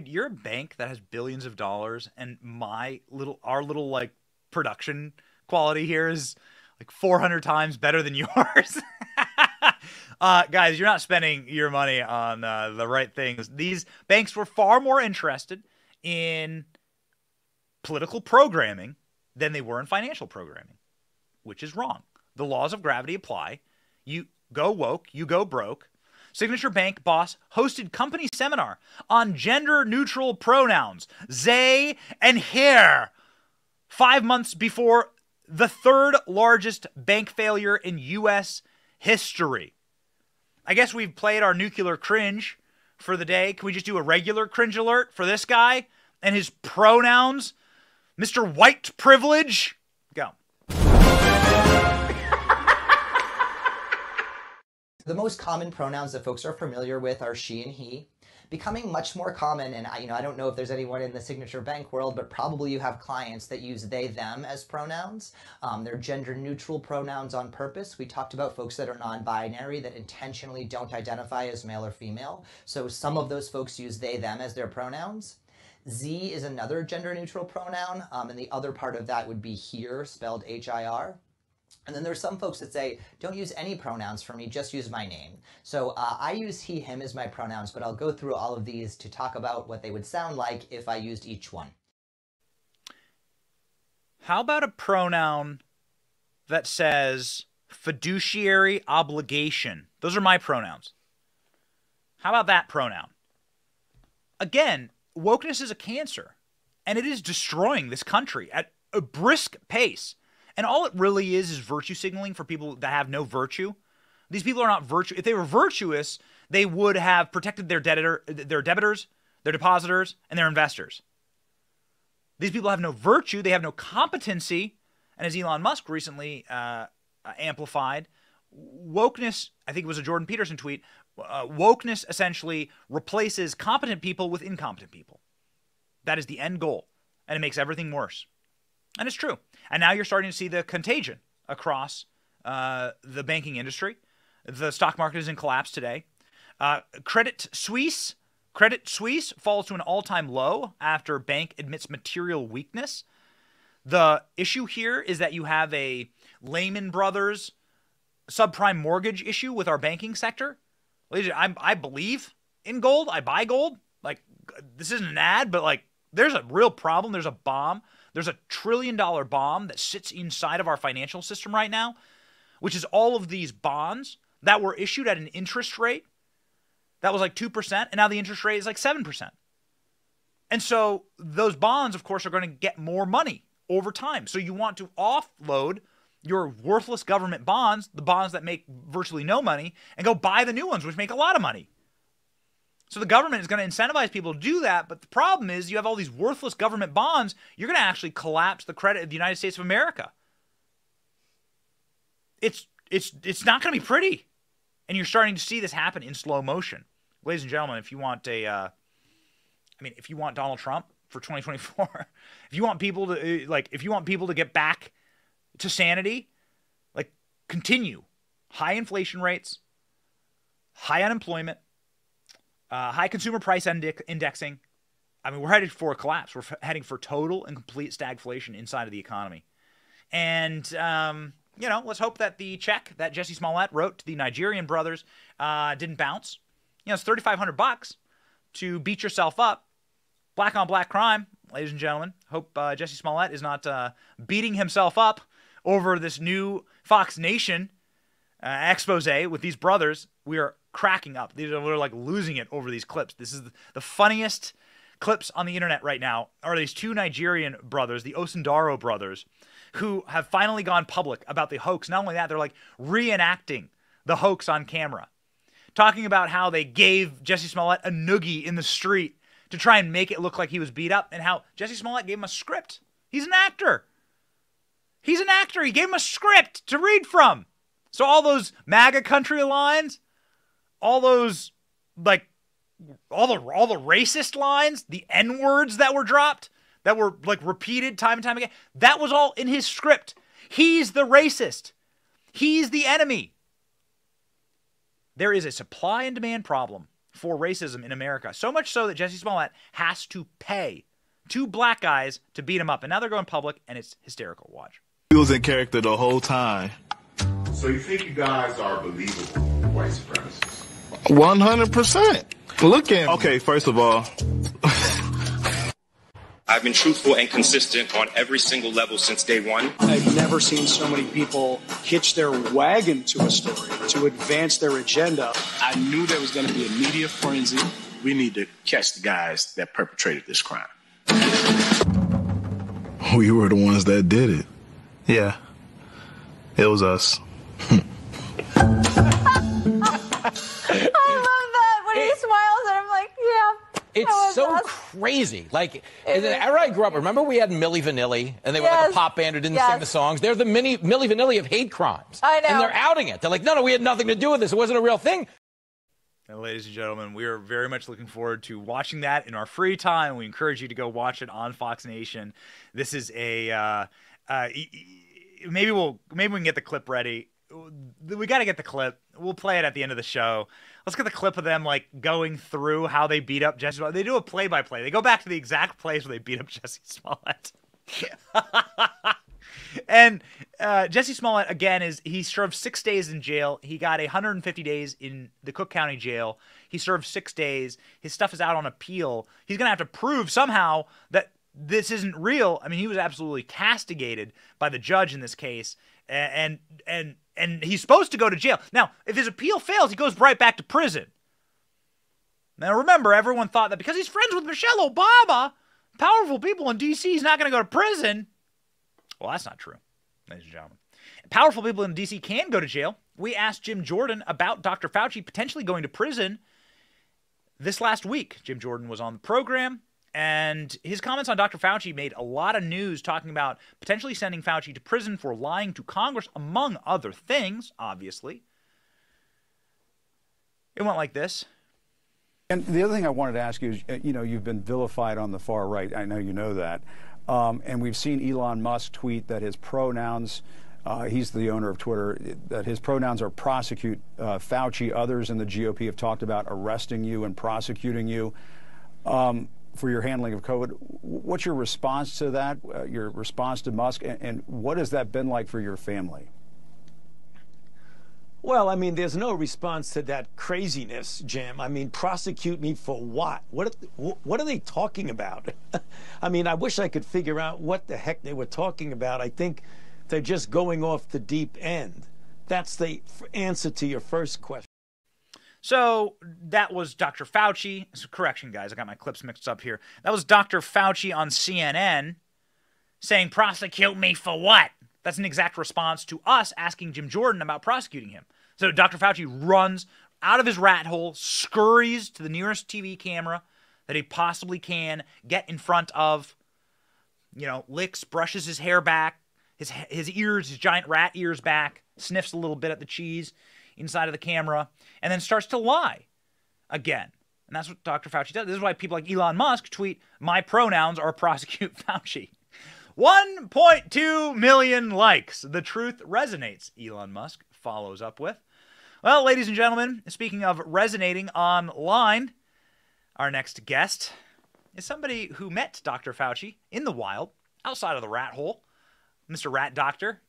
Dude, you're a bank that has billions of dollars, and my little, our little like production quality here is like 400 times better than yours. uh, guys, you're not spending your money on uh, the right things. These banks were far more interested in political programming than they were in financial programming, which is wrong. The laws of gravity apply. You go woke, you go broke. Signature Bank boss hosted company seminar on gender neutral pronouns, they and hir, five months before the third largest bank failure in U.S. history. I guess we've played our nuclear cringe for the day. Can we just do a regular cringe alert for this guy and his pronouns? Mr. White Privilege? The most common pronouns that folks are familiar with are she and he. Becoming much more common, and I, you know, I don't know if there's anyone in the signature bank world, but probably you have clients that use they, them as pronouns. Um, they're gender neutral pronouns on purpose. We talked about folks that are non binary that intentionally don't identify as male or female. So some of those folks use they, them as their pronouns. Z is another gender neutral pronoun, um, and the other part of that would be hir, spelled H I R. And then there's some folks that say, don't use any pronouns for me, just use my name. So uh, I use he, him as my pronouns, but I'll go through all of these to talk about what they would sound like if I used each one. How about a pronoun that says fiduciary obligation? Those are my pronouns. How about that pronoun? Again, wokeness is a cancer, and it is destroying this country at a brisk pace. And all it really is is virtue signaling for people that have no virtue. These people are not virtue. If they were virtuous, they would have protected their debtor, their debitors, their depositors, and their investors. These people have no virtue. They have no competency. And as Elon Musk recently uh, amplified, wokeness, I think it was a Jordan Peterson tweet, uh, wokeness essentially replaces competent people with incompetent people. That is the end goal. And it makes everything worse. And it's true. And now you're starting to see the contagion across uh, the banking industry. The stock market is in collapse today. Uh, Credit Suisse, Credit Suisse falls to an all-time low after bank admits material weakness. The issue here is that you have a Lehman Brothers subprime mortgage issue with our banking sector. I, I believe in gold. I buy gold. Like this isn't an ad, but like there's a real problem. There's a bomb there's a trillion dollar bomb that sits inside of our financial system right now, which is all of these bonds that were issued at an interest rate that was like 2%, and now the interest rate is like 7%. And so those bonds, of course, are going to get more money over time. So you want to offload your worthless government bonds, the bonds that make virtually no money, and go buy the new ones, which make a lot of money. So the government is going to incentivize people to do that. But the problem is, you have all these worthless government bonds, you're going to actually collapse the credit of the United States of America. It's it's it's not going to be pretty, and you're starting to see this happen in slow motion, ladies and gentlemen. If you want a, uh, I mean, if you want Donald Trump for 2024, if you want people to like, if you want people to get back to sanity, like continue high inflation rates, high unemployment, uh, high consumer price indexing. I mean, we're headed for a collapse. We're heading for total and complete stagflation inside of the economy. And, um, you know, let's hope that the check that Jussie Smollett wrote to the Nigerian brothers uh, didn't bounce. You know, it's 3500 bucks to beat yourself up. Black on black crime, ladies and gentlemen. Hope uh, Jussie Smollett is not uh, beating himself up over this new Fox Nation uh, expose with these brothers. We are cracking up. These are like losing it over these clips. This is the funniest clips on the internet right now. Are these two Nigerian brothers, the Osundairo brothers, who have finally gone public about the hoax? Not only that, they're like reenacting the hoax on camera, talking about how they gave Jussie Smollett a noogie in the street to try and make it look like he was beat up, and how Jussie Smollett gave him a script. He's an actor. He's an actor. He gave him a script to read from. So all those MAGA country lines, all those like all the all the racist lines, the N words that were dropped, that were like repeated time and time again, that was all in his script. He's the racist. He's the enemy. There is a supply and demand problem for racism in America. So much so that Jussie Smollett has to pay two black guys to beat him up. And now they're going public and it's hysterical. Watch. He was in character the whole time. So you think you guys are believable white supremacists? One hundred percent. Look at me. Okay, first of all, I've been truthful and consistent on every single level since day one. I've never seen so many people hitch their wagon to a story to advance their agenda. I knew there was going to be a media frenzy. We need to catch the guys that perpetrated this crime. Oh, we were the ones that did it. Yeah, it was us. It's so us. crazy. Like, in the era I grew up, remember we had Milli Vanilli, and they yes. were like a pop band who didn't yes. sing the songs? They're the mini Milli Vanilli of hate crimes. I know. And they're outing it. They're like, no, no, we had nothing to do with this. It wasn't a real thing. And ladies and gentlemen, we are very much looking forward to watching that in our free time. We encourage you to go watch it on Fox Nation. This is a uh, uh, maybe we'll maybe we can get the clip ready. We got to get the clip. We'll play it at the end of the show let's get the clip of them like going through how they beat up Jussie. They do a play by play. They go back to the exact place where they beat up Jussie Smollett. and uh, Jussie Smollett again is he served six days in jail. He got 150 days in the Cook County Jail. He served six days. His stuff is out on appeal. He's gonna have to prove somehow that this isn't real. I mean, he was absolutely castigated by the judge in this case, and and and he's supposed to go to jail. Now, if his appeal fails, he goes right back to prison. Now, remember, everyone thought that because he's friends with Michelle Obama, powerful people in D.C., he's not going to go to prison. Well, that's not true, ladies and gentlemen. Powerful people in D.C. can go to jail. We asked Jim Jordan about Dr. Fauci potentially going to prison this last week. Jim Jordan was on the program. And his comments on Dr. Fauci made a lot of news talking about potentially sending Fauci to prison for lying to Congress, among other things, obviously. It went like this. And the other thing I wanted to ask you is uh, you know, you've been vilified on the far right. I know you know that. Um, and we've seen Elon Musk tweet that his pronouns, uh, he's the owner of Twitter, that his pronouns are prosecute. Uh, Fauci, others in the GOP have talked about arresting you and prosecuting you. Um, for your handling of COVID. What's your response to that? Uh, your response to Musk, and, and what has that been like for your family? Well, I mean, there's no response to that craziness, Jim. I mean, prosecute me for what? What what are they talking about? I mean, I wish I could figure out what the heck they were talking about. I think they're just going off the deep end. That's the answer to your first question. So that was Dr. Fauci. So correction, guys, I got my clips mixed up here. That was Dr. Fauci on CNN saying, prosecute me for what? That's an exact response to us asking Jim Jordan about prosecuting him. So Dr. Fauci runs out of his rat hole, scurries to the nearest TV camera that he possibly can, get in front of, you know, licks, brushes his hair back, his, his ears, his giant rat ears back, sniffs a little bit at the cheese inside of the camera, and then starts to lie again. And that's what Dr. Fauci does. This is why people like Elon Musk tweet, My pronouns are prosecute Fauci. 1.2 million likes. The truth resonates, Elon Musk follows up with. Well, ladies and gentlemen, speaking of resonating online, our next guest is somebody who met Dr. Fauci in the wild, outside of the rat hole. Mr. Rat Doctor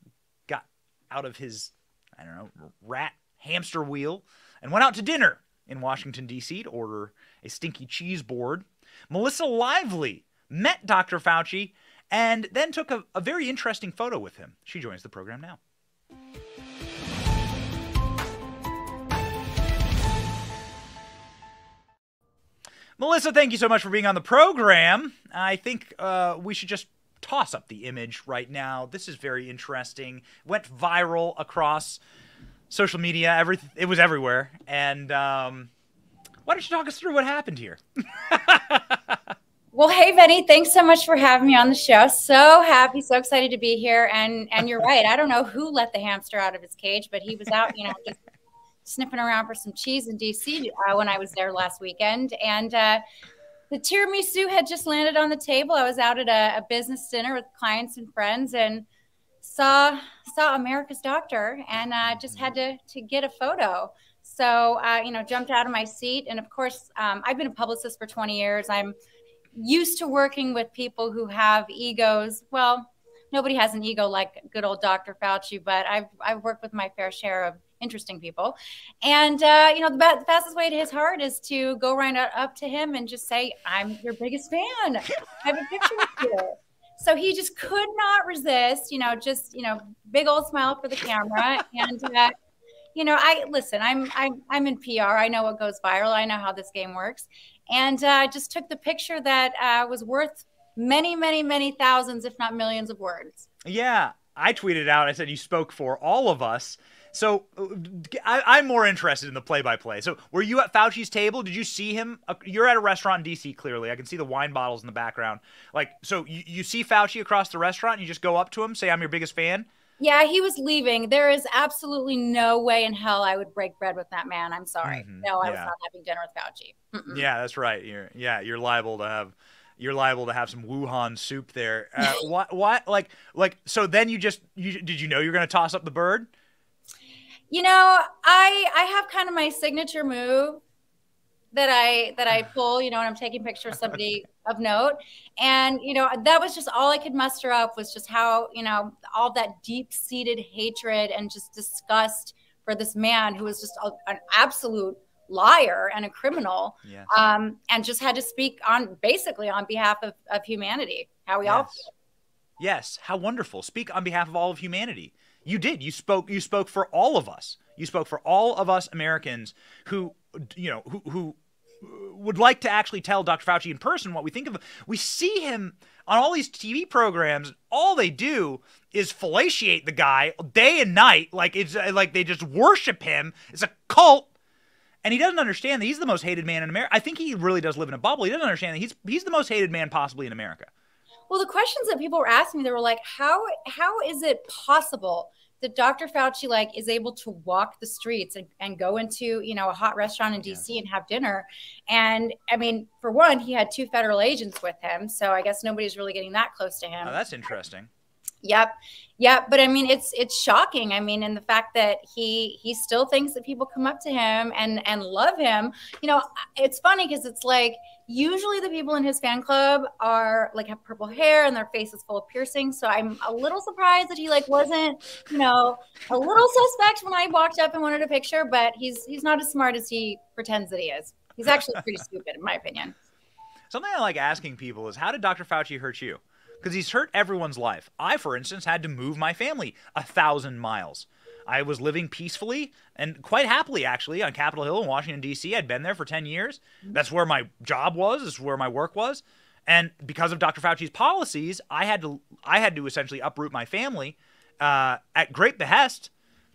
got out of his, I don't know, rat hamster wheel and went out to dinner in Washington, D.C. to order a stinky cheese board. Melissa Lively met Dr. Fauci and then took a, a very interesting photo with him. She joins the program now. Melissa, thank you so much for being on the program. I think uh, we should just toss up the image right now. This is very interesting. Went viral across social media. Every it was everywhere. And um, why don't you talk us through what happened here? Well, hey, Benny, thanks so much for having me on the show. So happy, so excited to be here. And and you're right. I don't know who let the hamster out of his cage, but he was out, you know, just sniffing around for some cheese in DC uh, when I was there last weekend. And uh, the tiramisu had just landed on the table. I was out at a, a business dinner with clients and friends and saw saw America's Doctor, and uh, just had to to get a photo. So uh, you know, jumped out of my seat, and of course, um, I've been a publicist for 20 years. I'm used to working with people who have egos. Well, nobody has an ego like good old Dr. Fauci, but I've I've worked with my fair share of interesting people. And uh, you know, the, the, fastest way to his heart is to go right up to him and just say, "I'm your biggest fan. I have a picture with you." So he just could not resist. You know, just you know, big old smile for the camera and. Uh, you know, I listen. I'm I'm I'm in PR. I know what goes viral. I know how this game works, and uh, just took the picture that uh, was worth many, many, many thousands, if not millions, of words. Yeah, I tweeted out. I said you spoke for all of us. So uh, I, am more interested in the play-by-play. So were you at Fauci's table? Did you see him? Uh, you're at a restaurant in D.C. Clearly, I can see the wine bottles in the background. Like, so you, you see Fauci across the restaurant, and you just go up to him, say, "I'm your biggest fan." Yeah, he was leaving. There is absolutely no way in hell I would break bread with that man. I'm sorry. Mm-hmm. No, I yeah. was not having dinner with Fauci. Mm-mm. Yeah, that's right. You're yeah, you're liable to have you're liable to have some Wuhan soup there. Uh, what what like like so then you just you did you know you're going to toss up the bird? You know, I I have kind of my signature move that I that I pull, you know, when I'm taking pictures of somebody of note. And, you know, that was just all I could muster up was just how, you know, all that deep-seated hatred and just disgust for this man who was just a, an absolute liar and a criminal yes. um, and just had to speak on basically on behalf of, of humanity how we yes. all feel. yes how wonderful speak on behalf of all of humanity you did you spoke you spoke for all of us you spoke for all of us americans who you know who who would like to actually tell Dr. Fauci in person what we think of him. We see him on all these TV programs. All they do is fellatiate the guy day and night. Like it's like they just worship him. It's a cult. And he doesn't understand that he's the most hated man in America. I think he really does live in a bubble. He doesn't understand that he's he's the most hated man possibly in America. Well, the questions that people were asking me, they were like, "How how is it possible that Dr. Fauci like is able to walk the streets and, and go into, you know, a hot restaurant in DC yeah. and have dinner. And I mean, for one, he had two federal agents with him. So I guess nobody's really getting that close to him. Oh, that's interesting. Yep. Yep. But I mean, it's it's shocking. I mean, and the fact that he he still thinks that people come up to him and and love him. You know, it's funny because it's like usually the people in his fan club are like have purple hair and their face is full of piercings. So I'm a little surprised that he like wasn't, you know, a little suspect when I walked up and wanted a picture, but he's he's not as smart as he pretends that he is. He's actually pretty stupid in my opinion. Something I like asking people is how did Dr. Fauci hurt you? Because he's hurt everyone's life. I, for instance, had to move my family a thousand miles. I was living peacefully and quite happily, actually, on Capitol Hill in Washington, D.C. I'd been there for 10 years. That's where my job was, that's where my work was. And because of Dr. Fauci's policies, I had to I had to essentially uproot my family uh, at great behest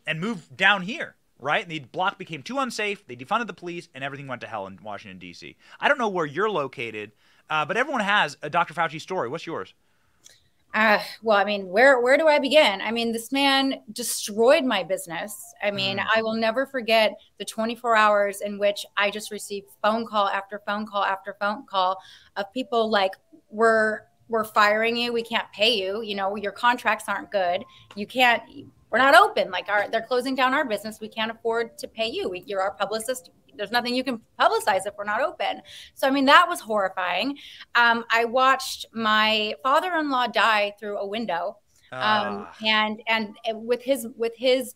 and move down here, right? And the block became too unsafe. They defunded the police, and everything went to hell in Washington D.C. I don't know where you're located, uh, but everyone has a Dr. Fauci story. What's yours? Uh, well, I mean, where where do I begin? I mean, this man destroyed my business. I mean, Mm-hmm. I will never forget the 24 hours in which I just received phone call after phone call after phone call of people like, "We're we're firing you. We can't pay you. You know, your contracts aren't good. You can't. We're not open. Like, our they're closing down our business. We can't afford to pay you. We, you're our publicist. There's nothing you can publicize if we're not open. So, I mean, that was horrifying. Um, I watched my father-in-law die through a window, um, and and with his with his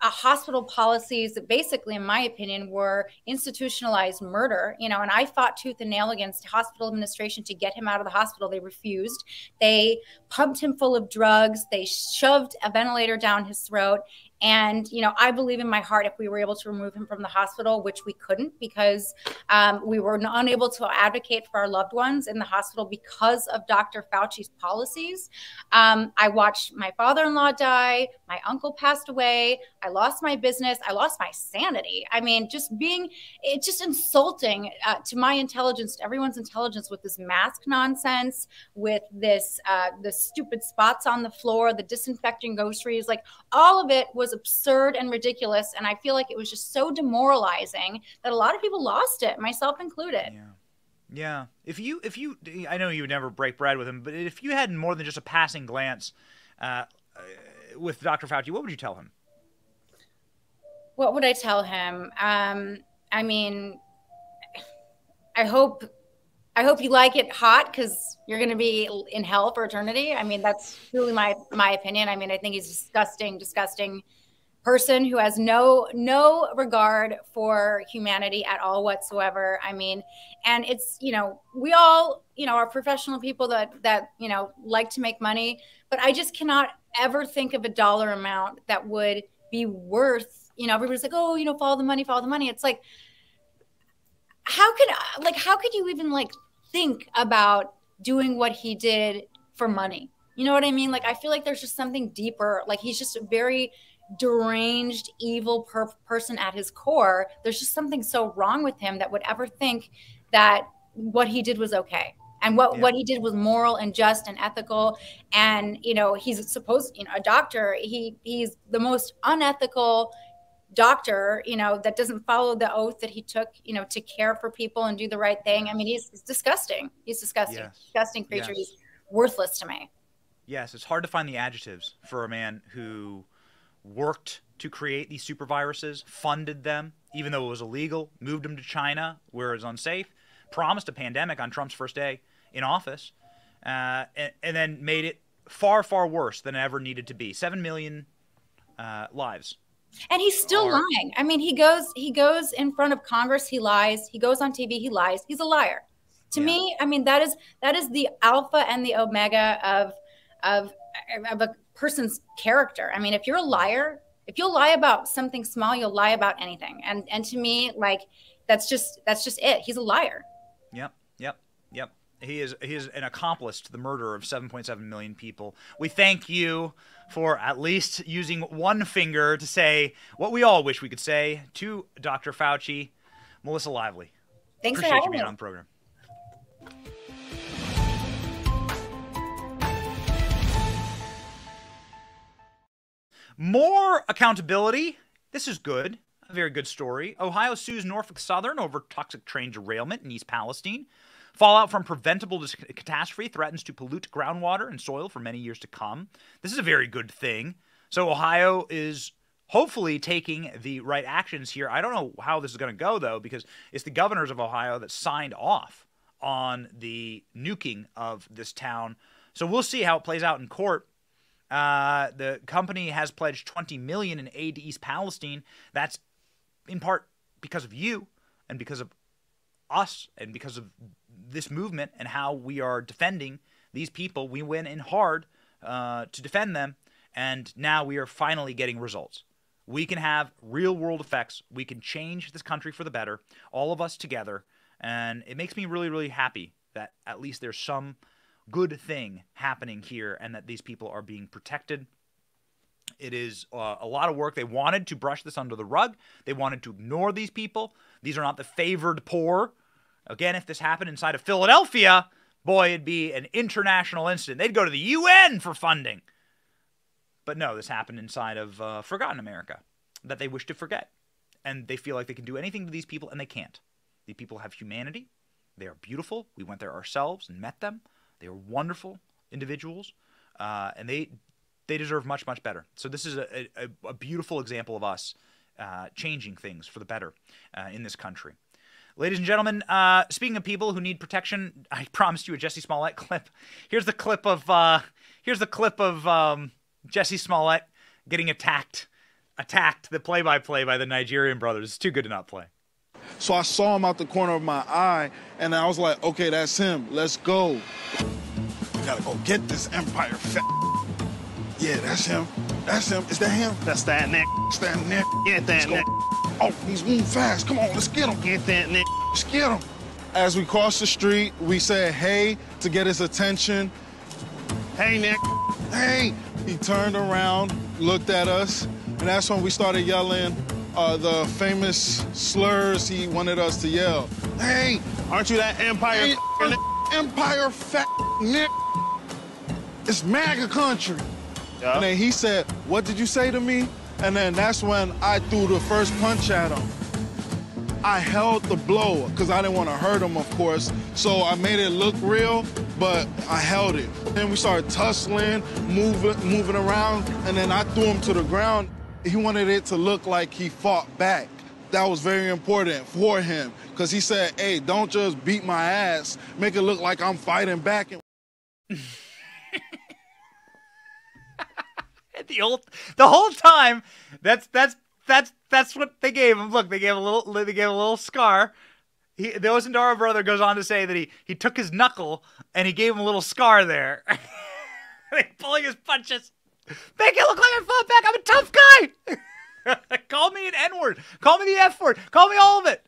uh, hospital policies that basically, in my opinion, were institutionalized murder. You know, and I fought tooth and nail against hospital administration to get him out of the hospital. They refused. They pumped him full of drugs. They shoved a ventilator down his throat. And you know, I believe in my heart if we were able to remove him from the hospital, which we couldn't because um, we were unable to advocate for our loved ones in the hospital because of Dr. Fauci's policies. Um, I watched my father-in-law die. My uncle passed away. I lost my business. I lost my sanity. I mean, just being it's just insulting uh, to my intelligence, to everyone's intelligence, with this mask nonsense, with this uh, the stupid spots on the floor, the disinfecting groceries, like all of it was absurd and ridiculous. And I feel like it was just so demoralizing that a lot of people lost it, myself included. Yeah. If you, if you, I know you would never break bread with him, but if you had more than just a passing glance uh, uh, with Dr. Fauci, what would you tell him? What would I tell him? Um, I mean, I hope, I hope you like it hot because you're going to be in hell for eternity. I mean, that's truly my my opinion. I mean, I think he's disgusting, disgusting person who has no no regard for humanity at all whatsoever. I mean, and it's you know we all you know are professional people that that you know like to make money, but I just cannot ever think of a dollar amount that would be worth you know everybody's like oh you know follow the money follow the money. It's like how could like how could you even like think about doing what he did for money? You know what i mean? Like i feel like there's just something deeper. Like he's just very deranged evil per- person at his core there's just something so wrong with him that would ever think that what he did was okay. And what Yeah. what he did was moral and just and ethical. And you know he's supposed you know a doctor he he's the most unethical doctor you know that doesn't follow the oath that he took you know to care for people and do the right thing. I mean he's, he's disgusting. He's disgusting. Yes. disgusting creature. Yes. he's worthless to me. Yes, it's hard to find the adjectives for a man who worked to create these super viruses, funded them, even though it was illegal, moved them to China where it was unsafe, promised a pandemic on Trump's first day in office, uh, and, and then made it far, far worse than it ever needed to be. Seven million uh, lives. and he's still Or- lying. I mean he goes he goes in front of congress he lies. He goes on tv he lies. He's a liar. To me i mean that is that is the alpha and the omega of of of a person's character i mean if you're a liar if you'll lie about something small you'll lie about anything and and to me like that's just that's just it he's a liar Yep, yep, yep. He is he is an accomplice to the murder of 7.7 million people. We thank you for at least using one finger to say what we all wish we could say to Dr. Fauci, Melissa Lively. Thanks for Appreciate you having being me. on the program. More accountability. This is good. A very good story. Ohio sues Norfolk Southern over toxic train derailment in East Palestine. Fallout from preventable catastrophe threatens to pollute groundwater and soil for many years to come. This is a very good thing. So, Ohio is hopefully taking the right actions here. I don't know how this is going to go, though, because it's the governors of Ohio that signed off on the nuking of this town. So, we'll see how it plays out in court. Uh, the company has pledged 20 million in aid to East Palestine. That's in part because of you and because of us and because of this movement and how we are defending these people. We went in hard uh, to defend them, and now we are finally getting results. We can have real world effects. We can change this country for the better, all of us together. And it makes me really, really happy that at least there's some good thing happening here and that these people are being protected. It is uh, a lot of work. They wanted to brush this under the rug. They wanted to ignore these people. These are not the favored poor. Again, if this happened inside of Philadelphia, boy, it'd be an international incident. They'd go to the UN for funding. But no, this happened inside of uh, forgotten America that they wish to forget. And they feel like they can do anything to these people, and they can't. These people have humanity. They are beautiful. We went there ourselves and met them. They are wonderful individuals, uh, and they they deserve much much better. So this is a, a, a beautiful example of us uh, changing things for the better uh, in this country. Ladies and gentlemen, uh, speaking of people who need protection, I promised you a Jussie Smollett clip. Here's the clip of uh, here's the clip of um, Jussie Smollett getting attacked, attacked the play-by-play by the Nigerian brothers. It's too good to not play. So I saw him out the corner of my eye, and I was like, okay, that's him. Let's go. We gotta go get this Empire fat. Yeah, that's him. That's him. Is that him? That's that. That's that Nick. Get that Nick. Oh, he's moving fast. Come on, let's get him. Get that Nick. Let's get him. As we crossed the street, we said hey to get his attention. Hey, Nick. Hey. He turned around, looked at us, and that's when we started yelling uh, the famous slurs he wanted us to yell. Hey, aren't you that Empire? Hey, Empire fat Nick. It's MAGA country. Yeah. And then he said, What did you say to me? And then that's when I threw the first punch at him. I held the blow because I didn't want to hurt him, of course. So I made it look real, but I held it. Then we started tussling, moving, moving around, and then I threw him to the ground. He wanted it to look like he fought back. That was very important for him because he said, "Hey, don't just beat my ass. Make it look like I'm fighting back." the old the whole time that's that's that's that's what they gave him. Look, they gave a little they gave a little scar. He, the Osundairo brother goes on to say that he he took his knuckle and he gave him a little scar there. They pulling his punches. Make it look like I fought back. I'm a tough guy. Call me an N word. Call me the F word. Call me all of it.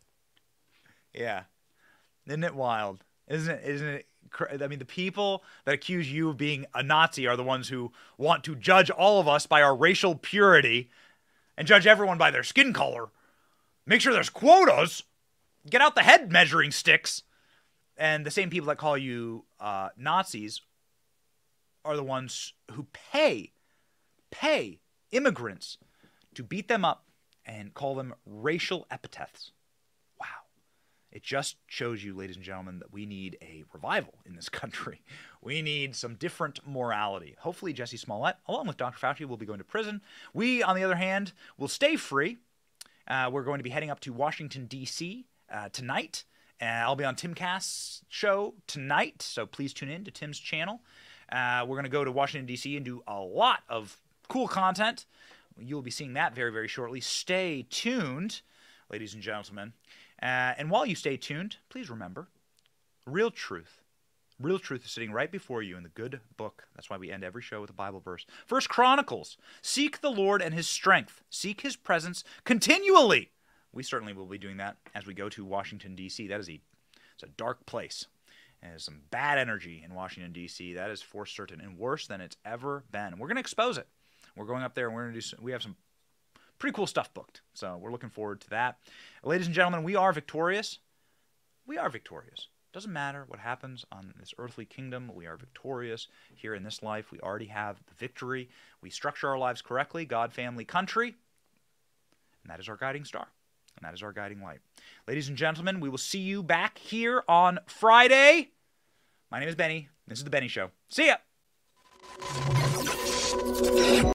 Yeah. Isn't it wild? Isn't it? Isn't it? I mean, the people that accuse you of being a Nazi are the ones who want to judge all of us by our racial purity and judge everyone by their skin color. Make sure there's quotas. Get out the head measuring sticks. And the same people that call you uh, Nazis are the ones who pay, pay immigrants to beat them up and call them racial epithets. Wow. It just shows you, ladies and gentlemen, that we need a revival in this country. We need some different morality. Hopefully, Jussie Smollett, along with Dr. Fauci, will be going to prison. We, on the other hand, will stay free. Uh, we're going to be heading up to Washington, D.C. Uh, tonight. Uh, I'll be on Timcast's show tonight, so please tune in to Tim's channel. Uh, we're going to go to Washington, D.C. and do a lot of cool content. You'll be seeing that very, very shortly. Stay tuned, ladies and gentlemen. Uh, and while you stay tuned, please remember real truth. Real truth is sitting right before you in the good book. That's why we end every show with a Bible verse. First Chronicles. Seek the Lord and his strength. Seek his presence continually. We certainly will be doing that as we go to Washington, D.C. That is a, it's a dark place. And there's some bad energy in Washington, D.C. That is for certain and worse than it's ever been. We're going to expose it. We're going up there and we're going to do some, we have some pretty cool stuff booked. So we're looking forward to that. Ladies and gentlemen, we are victorious. We are victorious. Doesn't matter what happens on this earthly kingdom, we are victorious here in this life. We already have the victory. We structure our lives correctly God, family, country. And that is our guiding star. And that is our guiding light. Ladies and gentlemen, we will see you back here on Friday. My name is Benny. This is The Benny Show. See ya.